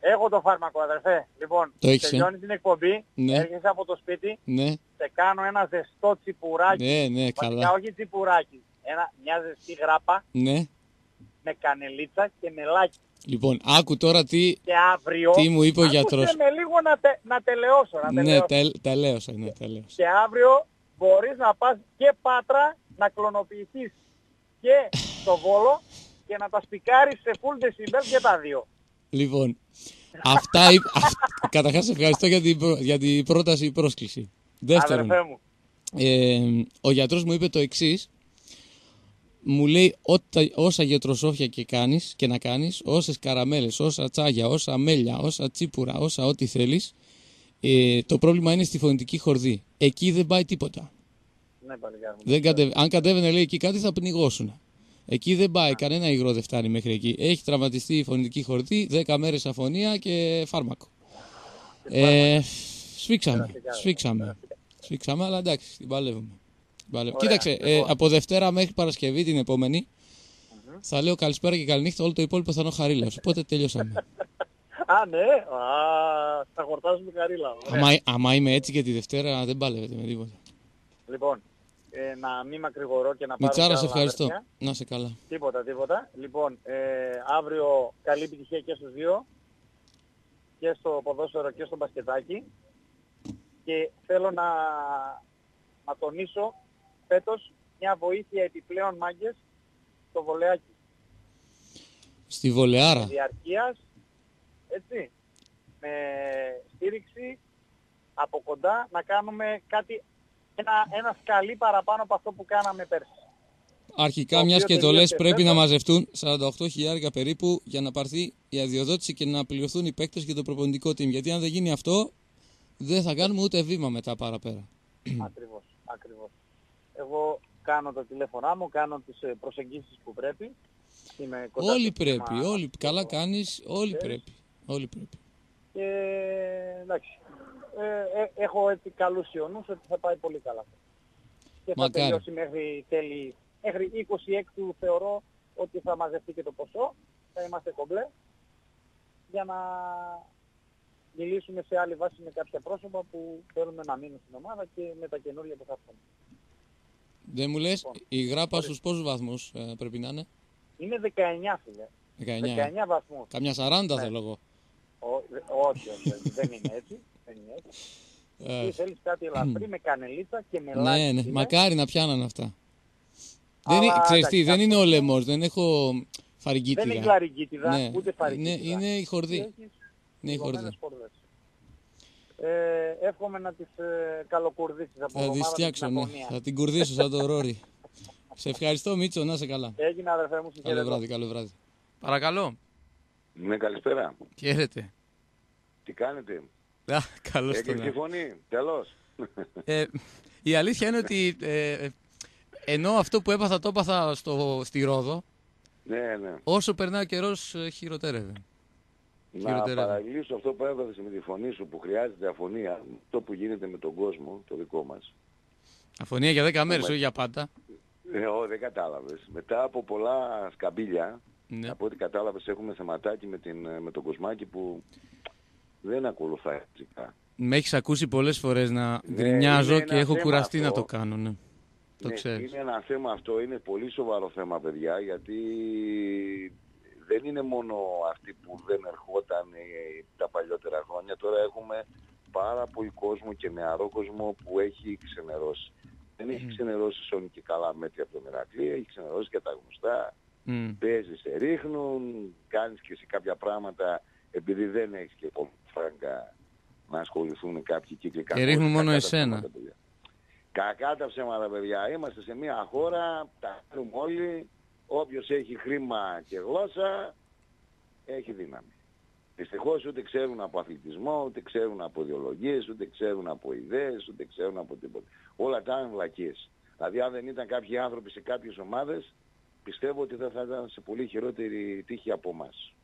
έχω το φάρμακο αδερφέ. Λοιπόν, Το έχεις, ε; τελειώνει την εκπομπή, Ναι. έρχεσαι από το σπίτι, Ναι, σε κάνω ένα ζεστό τσιπουράκι. ναι, ναι, Βασικά καλά. όχι τσιπουράκι. Ένα, μια ζεστή γράπα Ναι. Με κανελίτσα και μελάκι. Λοιπόν, άκου τώρα τι, Και αύριο... τι μου είπε ο Άκουσε γιατρός. με λίγο να, τε, να τελειώσω. Να Ναι, τελειώσω. τα, τα λέω, ναι, τα λέω. Και αύριο μπορείς να πας και Πάτρα να κλωνοποιηθείς και στο Βόλο και να τα σπικάρεις σε full decibel και τα δύο. Λοιπόν, αυτά είπ... αυ- [LAUGHS] [LAUGHS] Καταρχάς σε ευχαριστώ για την, πρό- για την πρόταση πρόσκληση. Δεύτερον, Αδερφέ μου. ε, ο γιατρός μου είπε το εξής. Μου λέει ότα, όσα γετροσόφια και κάνεις και να κάνεις, όσες καραμέλες, όσα τσάγια, όσα μέλια, όσα τσίπουρα, όσα ό,τι θέλεις, ε, το πρόβλημα είναι στη φωνητική χορδή. Εκεί δεν πάει τίποτα. Ναι, παλικάρι μου. Δεν κατεβ... Αν κατέβαινε λέει εκεί κάτι θα πνιγώσουν. Εκεί δεν πάει, κανένα υγρό δεν φτάνει μέχρι εκεί. Έχει τραυματιστεί η φωνητική χορδή, 10 μέρες αφωνία και φάρμακο. Ε, σφίξαμε, σφίξαμε. Σφίξαμε, αλλά εντάξει, την παλεύουμε. Την παλεύουμε. Ωραία, Κοίταξε, ε, λοιπόν. από Δευτέρα μέχρι Παρασκευή την επόμενη, θα λέω καλησπέρα και καληνύχτα, όλο το υπόλοιπο θα είναι ο Χαρίλαος. Οπότε τελειώσαμε. [LAUGHS] Α, ναι. Α, θα χορτάζουμε καρύλα. Ωραία. άμα, άμα είμαι έτσι και τη Δευτέρα δεν παλεύετε με τίποτα. Λοιπόν, ε, να μην μακρηγορώ και να πάρω Μιτσάρα, κι σε άλλα ευχαριστώ. αδερφιά. Να σε καλά. Τίποτα, τίποτα. Λοιπόν, ε, αύριο καλή επιτυχία και στους δύο. Και στο ποδόσφαιρο και στο μπασκετάκι. Και θέλω να, να τονίσω φέτος μια βοήθεια επιπλέον μάγκες στο βολεάκι. Στη Βολεάρα. Διαρκείας, έτσι, με στήριξη από κοντά να κάνουμε κάτι, ένα, ένα σκαλί παραπάνω από αυτό που κάναμε πέρσι. Αρχικά, Το μιας οποίο και το λε, τελείωσε πρέπει να φέτος. μαζευτούν 48.000 περίπου για να πάρθει η αδειοδότηση και να πληρωθούν οι παίκτες και το προπονητικό team. Γιατί αν δεν γίνει αυτό, δεν θα κάνουμε ούτε βήμα μετά παραπέρα. Ακριβώς, ακριβώς. Εγώ κάνω τα τηλέφωνά μου, κάνω τις ε, προσεγγίσεις που πρέπει. Είμαι κοντά Όλοι στο θέμα πρέπει, όλοι. το- Καλά κάνεις, όλοι ξέρεις. πρέπει. Όλοι πρέπει. Και εντάξει, ε, ε, έχω έτσι καλούς ιονούς ότι θα πάει πολύ καλά. Και θα Μακάρι. τελειώσει μέχρι τέλη, μέχρι 26 θεωρώ ότι θα μαζευτεί και το ποσό, θα είμαστε κομπλέ, για να μιλήσουμε σε άλλη βάση με κάποια πρόσωπα που θέλουμε να μείνουν στην ομάδα και με τα καινούργια που θα έρθουν. Δεν μου λες, Λοιπόν, η γράπα στους πόσους βαθμούς ε, πρέπει να είναι; Είναι 19 φίλε, 19. 19 βαθμούς. Καμιά 40 Ναι. θέλω εγώ. Ω- δε- όχι, όχι, όχι, δεν είναι έτσι. Δεν είναι έτσι. Ε, Εσύ θέλεις κάτι ελαφρύ με κανελίτσα και με ναι, ναι, φίλε. μακάρι να πιάνανε αυτά. Αλλά, Δεν, είναι- ξέρεις εντάξει, τι, δεν αυτό- είναι ο λαιμός, δεν έχω φαρικίτιδα. Δεν είναι κλαριγκίτιδα, Ναι, ούτε φαρικίτιδα. είναι- είναι η χορδή. Έχεις Είναι η πληγωμένες χορδή. Χορδές. Ε, εύχομαι να τις ε, καλοκουρδίσεις από Θα τη ομάδα με την φτιάξω, ναι. αγωνία. Θα την κουρδίσω σαν το Ρόρι. [LAUGHS] Σε ευχαριστώ Μίτσο, να είσαι καλά. Έγινε αδερφέ μου, Καλό συγχαίρετο. βράδυ, καλό βράδυ. Παρακαλώ. Ναι, καλησπέρα. Χαίρετε. Τι κάνετε; Α, καλώς το Έκλεισε τη να. φωνή. Τέλος. Ε, η αλήθεια είναι ότι ε, ενώ αυτό που έπαθα το έπαθα στο, στη Ρόδο, ναι, ναι. όσο περνάει ο καιρός ε, χειροτερεύει. Να Χειροτερεύει. παραγγείλω αυτό που έβαλες με τη φωνή σου που χρειάζεται αφωνία. Αυτό που γίνεται με τον κόσμο, το δικό μας. Αφωνία για 10 μέρες, Όμως. όχι για πάντα. Ε, ω, δεν κατάλαβες. Μετά από πολλά σκαμπίλια, Ναι. από ό,τι κατάλαβες έχουμε θεματάκι με, την, με τον κοσμάκι που δεν ακολουθάει φυσικά. Με έχεις ακούσει πολλές φορές να Ναι, γκρινιάζω είναι και ένα έχω θέμα κουραστεί αυτό. να το κάνω, ναι. Το Ναι, ξέρεις. Είναι ένα θέμα αυτό, είναι πολύ σοβαρό θέμα παιδιά, γιατί δεν είναι μόνο αυτοί που δεν ερχόταν ε, τα παλιότερα χρόνια. Τώρα έχουμε πάρα πολύ κόσμο και νεαρό κόσμο που έχει ξενερώσει. Δεν έχει ξενερώσει σώνει και καλά μέτρια από τον Ηρακλή, έχει ξενερώσει και τα γνωστά. Μμ. Παίζει, σε ρίχνουν, κάνεις και εσύ κάποια πράγματα επειδή δεν έχεις και πολύ φράγκα να ασχοληθούν κάποιοι κύκλοι Και ρίχνουν μόνο εσένα. Κακά τα ψέματα παιδιά. Είμαστε σε μια χώρα, τα κάνουμε όλοι. Όποιος έχει χρήμα και γλώσσα έχει δύναμη. Δυστυχώς ούτε ξέρουν από αθλητισμό, ούτε ξέρουν από ιδεολογίες, ούτε ξέρουν από ιδέες, ούτε ξέρουν από τίποτα. Όλα τα είναι βλακίες. Δηλαδή αν δεν ήταν κάποιοι άνθρωποι σε κάποιες ομάδες, πιστεύω ότι δεν θα ήταν σε πολύ χειρότερη τύχη από εμάς.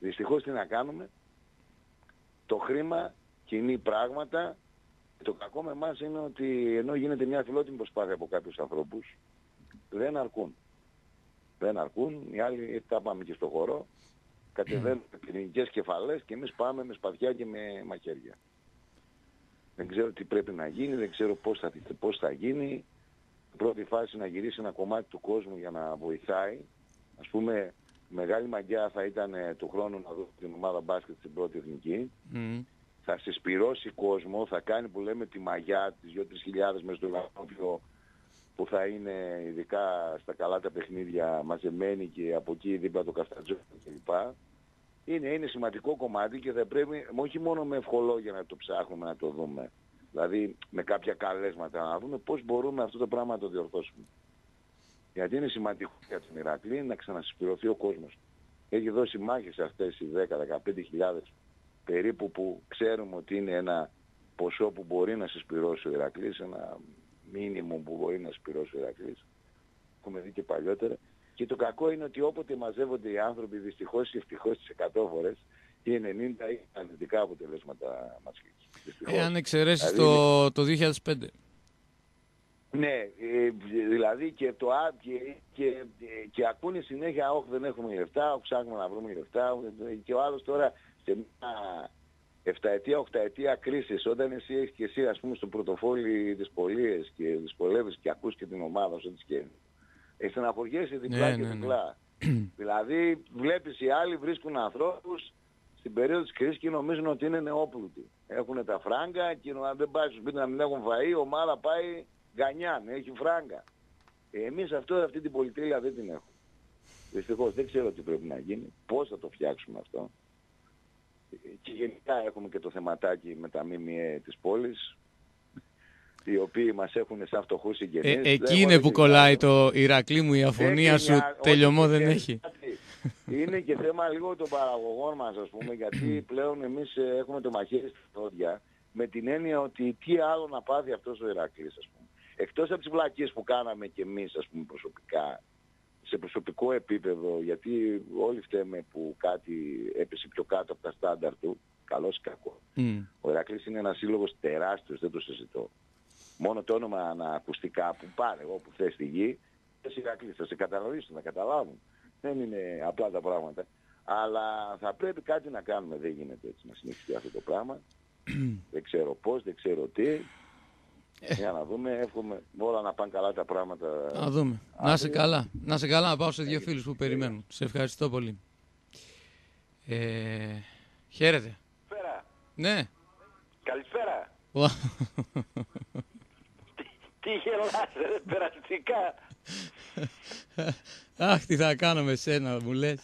Δυστυχώς τι να κάνουμε, το χρήμα κινεί πράγματα. Το κακό με εμάς είναι ότι ενώ γίνεται μια φιλότιμη προσπάθεια από κάποιους ανθρώπους, δεν αρκούν. Δεν αρκούν, οι άλλοι τα πάμε και στο χώρο, κατεβαίνουν πυρηνικές κεφαλές και εμείς πάμε με σπαθιά και με μαχαίρια. Δεν ξέρω τι πρέπει να γίνει, δεν ξέρω πώς θα, πώς θα γίνει. Η πρώτη φάση να γυρίσει ένα κομμάτι του κόσμου για να βοηθάει. Ας πούμε, μεγάλη μαγιά θα ήταν ε, του χρόνου να δω την ομάδα μπάσκετ στην πρώτη εθνική. Μμ. Θα συσπυρώσει κόσμο, θα κάνει που λέμε τη μαγιά τις 2-3 χιλιάδες μέσα στο Λανόπιο που θα είναι ειδικά στα καλά τα παιχνίδια μαζεμένοι και από εκεί δίπλα το Καφτατζό κλπ. Είναι, είναι σημαντικό κομμάτι και θα πρέπει όχι μόνο με ευχολόγια να το ψάχνουμε να το δούμε. Δηλαδή με κάποια καλέσματα να δούμε πώς μπορούμε αυτό το πράγμα να το διορθώσουμε. Γιατί είναι σημαντικό για την Ηρακλή να ξανασυσπηρωθεί ο κόσμος. Έχει δώσει μάχες αυτές οι 10-15 χιλιάδες περίπου που ξέρουμε ότι είναι ένα ποσό που μπορεί να συσπηρώσει ο Ηρακλής, ένα μήνυμο που μπορεί να συσπηρώσει ο Ηρακλής. Έχουμε δει και παλιότερα. Και το κακό είναι ότι όποτε μαζεύονται οι άνθρωποι δυστυχώς ή ευτυχώς τις 100 φορές οι 90 είναι αρνητικά αποτελέσματα μας. Δυστυχώς. Ε, αν εξαιρέσεις Δηλαδή, το, το 2005. Ναι, ε, δηλαδή και, το, α- και, και, και ακούνε συνέχεια όχι δεν έχουμε λεφτά, όχι ψάχνουμε να βρούμε λεφτά όχι, και ο άλλος τώρα σε μια εφταετία, οχταετία κρίσης όταν εσύ έχεις και εσύ ας πούμε στο πρωτοφόλι τις πωλείες και δυσκολεύεις και ακούς και την ομάδα σου τις και ε, στεναχωριέσαι διπλά Ναι, και ναι, ναι. διπλά. [CLEARS THROAT] δηλαδή βλέπεις οι άλλοι βρίσκουν ανθρώπους στην περίοδο της κρίσης και νομίζουν ότι είναι νεόπλουτοι. Έχουν τα φράγκα και αν δεν πάει στο σπίτι να μην έχουν φαΐ, η ομάδα πάει Γκανιάν, έχει Φράγκα. Ε, εμείς αυτό, αυτή την πολυτέλεια δεν την έχουμε. Δυστυχώς δεν ξέρω τι πρέπει να γίνει, πώς θα το φτιάξουμε αυτό. Ε, Και γενικά έχουμε και το θεματάκι με τα ΜΜΕ της πόλης, οι οποίοι μας έχουν σαν φτωχούς συγγενείς. Ε, Δεν εκεί έχω είναι δεν που ξέρω. κολλάει το Ηρακλή μου, η αφωνία Δεν σου είναι, όχι, τελειωμό δεν ξέρεις έχει. κάτι. [LAUGHS] Είναι και θέμα λίγο των παραγωγών μας ας πούμε γιατί [CLEARS THROAT] πλέον εμείς ε, έχουμε το μαχαίρι στα πόδια με την έννοια ότι τι άλλο να πάθει αυτός ο Ηρακλής ας πούμε. Εκτός από τις βλακίες που κάναμε και εμείς ας πούμε προσωπικά σε προσωπικό επίπεδο γιατί όλοι φταίμε που κάτι έπεσε πιο κάτω από τα στάνταρ του καλός ή κακό. Μμ. Ο Ηρακλής είναι ένας σύλλογος τεράστιος, δεν το συζητώ. Μόνο το όνομα ανακουστικά που πάρε όπου θες στη γη, θες Ηρακλής, θα σε καταλαβήσουν, θα καταλάβουν. Δεν είναι απλά τα πράγματα. Αλλά θα πρέπει κάτι να κάνουμε, δεν γίνεται έτσι να συνεχιστεί αυτό το πράγμα. [CLEARS THROAT] δεν ξέρω πώς, δεν ξέρω τι. Για να δούμε, εύχομαι όλα να πάνε καλά τα πράγματα. Να δούμε. Να είσαι καλά. Να είσαι καλά να πάω σε δύο φίλους που περιμένουν. Σε ευχαριστώ πολύ. Ε, χαίρετε. Καλησπέρα. Ναι. Καλησπέρα. Ουα. Τι γελάς ρε, περαστικά. Αχ, τι θα κάνω με σένα, μου λες.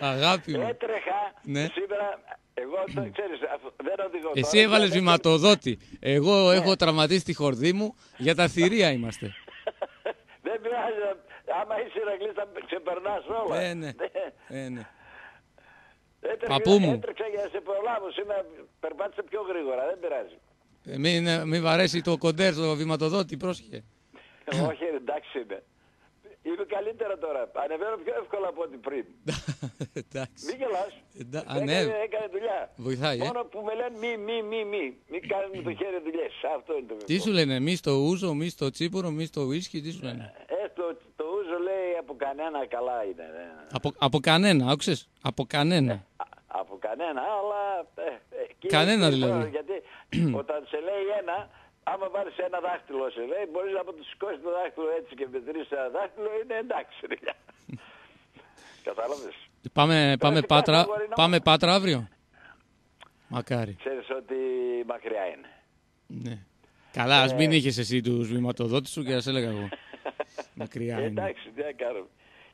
Αγάπη μου. Έτρεχα Ναι. σήμερα, εγώ το ξέρεις, αφού- δεν οδηγώ Εσύ τώρα, έβαλες δεν- βηματοδότη. Εγώ έχω τραυματίσει τη χορδή μου. Για τα θηρία είμαστε. [LAUGHS] Δεν πειράζει, άμα είσαι Ηρακλής θα ξεπερνάς όλα. Ε, ναι. Ε, ναι. Έτρεξα, Παππού μου. Έτρεξα για να σε προλάβω, σήμερα περπάτησα πιο γρήγορα, δεν πειράζει. Ε, Μην, μην βαρέσει το κοντέρ στο βηματοδότη, πρόσχε. Όχι, ρε, εντάξει είναι. [LAUGHS] Είμαι καλύτερα τώρα. Ανεβαίνω πιο εύκολα από ό,τι πριν. [LAUGHS] Εντάξει. Μην γελάς. Εντά- Έκανε, ανέβη. έκανε δουλειά. Βοηθάει, ε. Μόνο που με λένε μη, μη, μη, μη. Μην κάνεις με το χέρι δουλειές. Αυτό είναι το Τι σου λένε, μη στο ούζο, μη στο τσίπουρο, μη στο ουίσκι, τι σου λένε; Ε, το, το ούζο λέει από κανένα καλά είναι. ναι. Από, από κανένα, άκουσες; Από κανένα. Α- Από κανένα, αλλά... Ε, ε, εκεί Κανένα είναι δηλαδή. περισσότερο, Γιατί [CLEARS THROAT] όταν σε λέει ένα, άμα βάλεις ένα δάχτυλο σε λέει, μπορείς να του σηκώσεις το δάχτυλο έτσι και μετρήσεις ένα δάχτυλο, είναι εντάξει. ρε. [LAUGHS] Κατάλαβες. Πάμε, πάμε, Περαστικά, πάτρα, αγόρι μου. πάμε πάτρα αύριο; Μακάρι. Ξέρεις ότι μακριά είναι. Ναι. Καλά, ας μην είχες εσύ τους βηματοδότης σου και ας έλεγα εγώ. [LAUGHS] Μακριά Ε, είναι. εντάξει, τι να κάνουμε.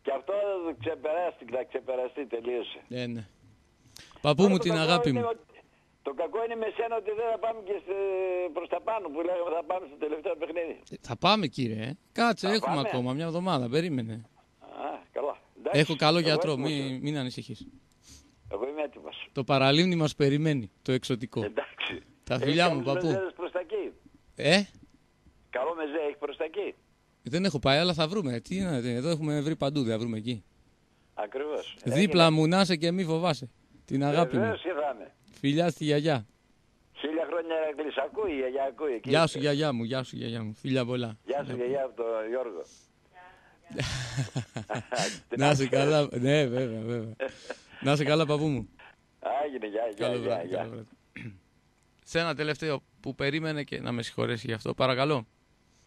Και αυτό θα ξεπεράστηκε, θα ξεπεραστεί, τελείωσε. Ε, ναι. Παππού Τώρα μου το την κακό αγάπη είναι μου. Ότι- Το κακό είναι με σένα ότι δεν θα πάμε και σε- προς τα πάνω που λέγαμε θα πάμε στο τελευταίο παιχνίδι. Ε, Θα πάμε κύριε. ε. Κάτσε, Θα έχουμε πάμε. ακόμα μια εβδομάδα. Περίμενε. Α, καλά. Εντάξει. Έχω καλό Εγώ γιατρό, έτοιμος μην, είμαι. μην ανησυχείς. Εγώ είμαι έτοιμος. Το παραλίμνη μας περιμένει, το εξωτικό. Εντάξει. Τα Έχει φιλιά μου, καλούς παππού. μεζέδες προς τα εκεί. Ε, Καλό μεζέ έχει προς τα εκεί. δεν έχω πάει, αλλά θα βρούμε. Τι είναι, εδώ έχουμε βρει παντού, δεν θα βρούμε εκεί. Ακριβώς. Δίπλα μου να είσαι και μη φοβάσαι. Την αγάπη μου. Βεβαίως ήρθαμε. Φιλιά στη γιαγιά. Χίλια χρόνια Ερακλής. Ακούει η γιαγιά, ακούει. Εκεί Γεια είστε. σου γιαγιά μου, γεια σου γιαγιά μου. Φιλιά πολλά. Γεια σου γιαγιά από τον Γιώργο. [LAUGHS] Να είσαι καλά. Ναι, βέβαια, βέβαια. Να είσαι καλά, παππού μου. Άγινε, γεια, γεια, Καλό γεια, βράδυ, γεια. καλό βράδυ. Σε ένα τελευταίο που περίμενε και να με συγχωρέσει γι' αυτό. Παρακαλώ.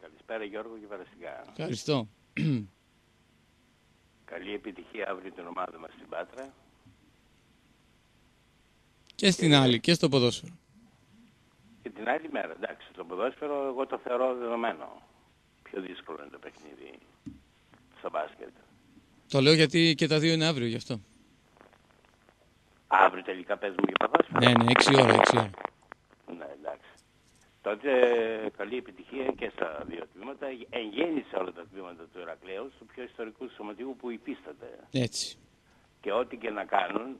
Καλησπέρα Γιώργο και Παραστικά. Ευχαριστώ. Καλή επιτυχία αύριο την ομάδα μας στην Πάτρα. Και στην άλλη, και στο ποδόσφαιρο. Και την άλλη μέρα, εντάξει, το ποδόσφαιρο εγώ το θεωρώ δεδομένο. Πιο δύσκολο είναι το παιχνίδι στο μπάσκετ. Το λέω γιατί και τα δύο είναι αύριο γι' αυτό. Αύριο τελικά παίζουμε για ποδόσφαιρο. Ναι, ναι, 6 ώρα, 6 ώρα. Ναι, εντάξει. Τότε καλή επιτυχία και στα δύο τμήματα. Εγγέννησε όλα τα τμήματα του Ηρακλέου του πιο ιστορικού σωματικού που υπίσταται. Έτσι. Και ό,τι και να κάνουν,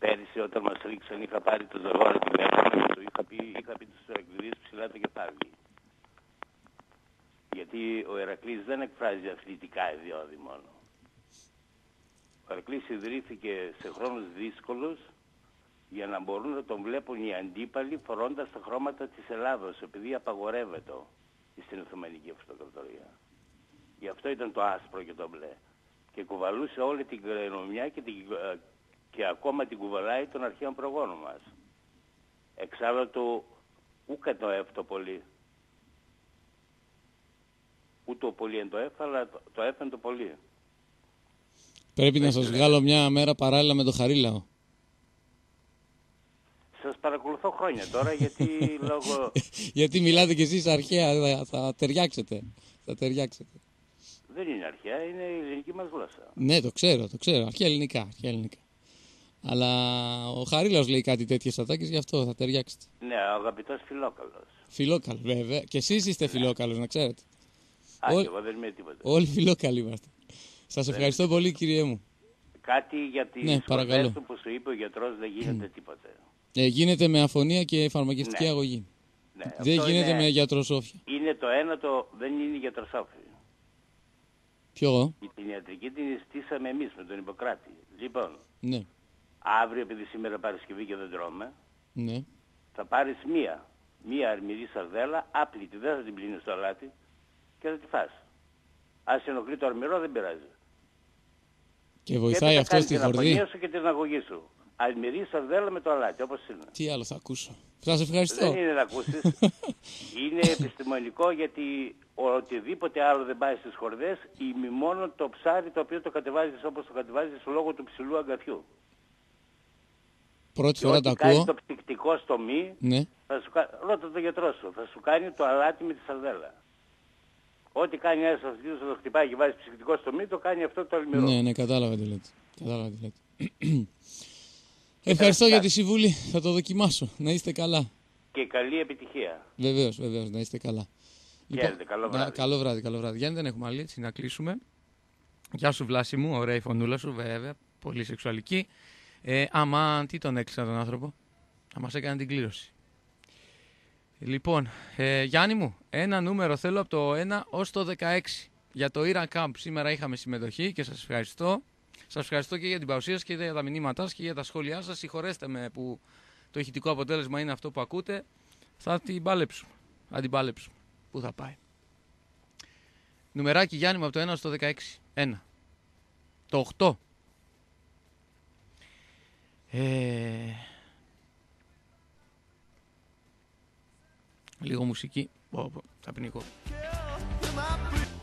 πέρυσι όταν μας ρίξαν είχα πάρει το Ζαγόρα τηλέφωνο και του είχα πει, είχα πει τους Ηρακλήδες ψηλά τα κεφάλι. Γιατί ο Ηρακλής δεν εκφράζει αθλητικά ιδιώδη μόνο. Ο Ηρακλής ιδρύθηκε σε χρόνους δύσκολους για να μπορούν να τον βλέπουν οι αντίπαλοι φορώντας τα χρώματα της Ελλάδος επειδή απαγορεύεται στην Οθωμανική Αυτοκρατορία. Γι' αυτό ήταν το άσπρο και το μπλε. Και κουβαλούσε όλη την κληρονομιά και, την, ε, και ακόμα την κουβαλάει των αρχαίων προγόνων μας. Εξάλλου του ούκα το εύτο πολύ. Ούτε ο πολύ εν το έφ, αλλά το, το έφεν το πολύ. Πρέπει να σας βγάλω μια μέρα παράλληλα με το Χαρίλαο. Σας παρακολουθώ χρόνια τώρα γιατί [LAUGHS] λόγω... Γιατί μιλάτε κι εσείς αρχαία, θα, θα ταιριάξετε. Θα ταιριάξετε. Δεν είναι αρχαία, είναι η ελληνική μας γλώσσα. Ναι, το ξέρω, το ξέρω. Αρχαία ελληνικά, αρχαία ελληνικά. Αλλά ο Χαρίλαος λέει κάτι τέτοιες ατάκες, γι' αυτό θα ταιριάξετε. Ναι, ο αγαπητός Φιλόκαλος. Φιλόκαλος, βέβαια. Και εσείς είστε φιλόκαλος, να ξέρετε. Α, Ό- και εγώ δεν είμαι τίποτα. Όλοι φιλόκαλοι είμαστε. Σας ευχαριστώ πολύ, κύριε μου. Κάτι για τις Ναι, ναι, παρακαλώ. του που σου είπε ο γιατρός δεν γίνεται τίποτα. Ε, γίνεται με αφωνία και φαρμακευτική Ναι. αγωγή. Ναι, Δεν αυτό γίνεται είναι, με γιατροσόφια. Είναι το ένα, το δεν είναι γιατροσόφι. Ποιο; Εγώ; Την ιατρική την στήσαμε εμείς με τον Ιπποκράτη. Λοιπόν, Ναι, αύριο επειδή σήμερα Παρασκευή και δεν τρώμε, ναι. θα πάρεις μία. Μία αρμυρή σαρδέλα, άπλητη, δεν θα την πλύνεις στο αλάτι και θα τη φας. Αν σε ενοχλεί το αρμυρό δεν πειράζει. Και βοηθάει και αυτός κάνεις στη την χορδή. απονία σου και την αγωγή σου. Αρμυρή σαρδέλα με το αλάτι, όπως είναι. Τι άλλο θα ακούσω. Σας ευχαριστώ. Δεν είναι να ακούσεις. [LAUGHS] είναι επιστημονικό γιατί οτιδήποτε άλλο δεν πάει στις χορδές ή μόνο το ψάρι το οποίο το κατεβάζεις όπως το κατεβάζεις λόγω του ψηλού αγκαθιού. Πρώτη Και φορά ό,τι το κάνει ακούω. το ψυκτικό στο μη, Ναι. θα σου, κα- ρώτα το γιατρό σου, θα σου κάνει το αλάτι με τη σαρδέλα. Ό,τι κάνει ένας αυτός το χτυπάει και βάζει ψυκτικό στο μη, το κάνει αυτό το αλμυρό. Ναι, ναι, κατάλαβα τι λέτε. Κατάλαβα τι λέτε. [CLEARS THROAT] Ευχαριστώ για τη συμβουλή. Θα το δοκιμάσω. Να είστε καλά. Και καλή επιτυχία. Βεβαίως, βεβαίως, να είστε καλά. Χαίρετε, καλό να- βράδυ. καλό βράδυ, καλό βράδυ. Γιάννη, δεν έχουμε άλλη, έτσι να κλείσουμε. Γεια σου Βλάση μου, ωραία η φωνούλα σου, βέβαια, πολύ σεξουαλική. Ε, άμα, τι τον έκλεισα τον άνθρωπο, θα μας έκανε την κλήρωση. Λοιπόν, ε, Γιάννη μου, ένα νούμερο θέλω από το 1 ως το 16. Για το Iran Camp σήμερα είχαμε συμμετοχή και σας ευχαριστώ. Σας ευχαριστώ και για την παρουσία σας και για τα μηνύματά σας και για τα σχόλιά σας. Συγχωρέστε με που το ηχητικό αποτέλεσμα είναι αυτό που ακούτε. Θα την παλέψουμε. Θα την παλέψουμε. Πού θα πάει. Νουμεράκι Γιάννη μου από το 1 στο 16. 1. Το 8. Ε... Λίγο μουσική. Πω, πω, θα πνίγω.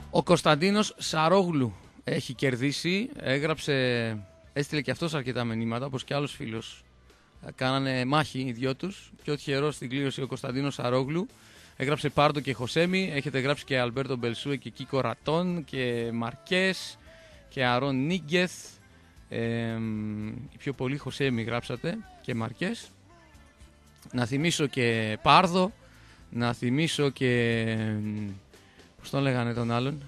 Ο Κωνσταντίνος Σαρόγλου έχει κερδίσει. Έγραψε, έστειλε και αυτός αρκετά μηνύματα, όπως και άλλος φίλος. Ε, Κάνανε μάχη οι δυο τους. Πιο τυχερός στην κλήρωση ο Κωνσταντίνος Σαρόγλου. Έγραψε Πάρντο και Χωσέμι. Έχετε γράψει και Αλμπέρτο Μπελσούε και Κίκο Ρατών και Μαρκές και Αρών Νίγκεθ. Ε, μ, οι πιο πολλοί Χωσέμι γράψατε και Μαρκές. Να θυμίσω και Πάρδο. Να θυμίσω και... μ, Πώς τον λέγανε τον άλλον;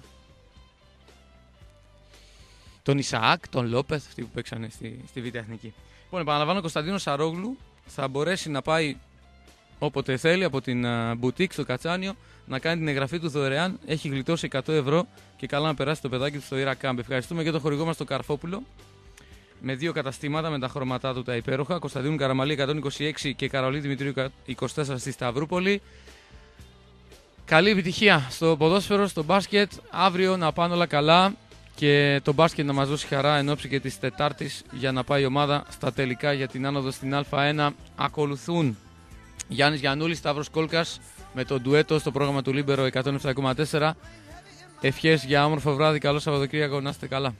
Τον Ισαάκ, τον Λόπεθ, αυτοί που παίξανε στη, στη Β' Εθνική. Λοιπόν, επαναλαμβάνω, ο Κωνσταντίνος Σαρόγλου θα μπορέσει να πάει όποτε θέλει από την α, μπουτίκ στο Κατσάνιο να κάνει την εγγραφή του δωρεάν. Έχει γλιτώσει 100 ευρώ και καλά να περάσει το παιδάκι του στο Irak Camp. Ευχαριστούμε και τον χορηγό μας τον Καρφόπουλο με δύο καταστήματα με τα χρώματά του τα υπέροχα. Κωνσταντίνου Καραμαλή 126 και Καρολί Δημητρίου 24 στη Σταυρούπολη. Καλή επιτυχία στο ποδόσφαιρο, στο μπάσκετ. Αύριο να πάνε όλα καλά και το μπάσκετ να μας δώσει χαρά εν ώψη και της Τετάρτης για να πάει η ομάδα στα τελικά για την άνοδο στην Α1. Ακολουθούν Γιάννης Γιαννούλης, Σταύρος Κόλκας με το ντουέτο στο πρόγραμμα του Λίμπερο 107,4. Ευχές για όμορφο βράδυ, καλό Σαββατοκύριακο, να είστε καλά.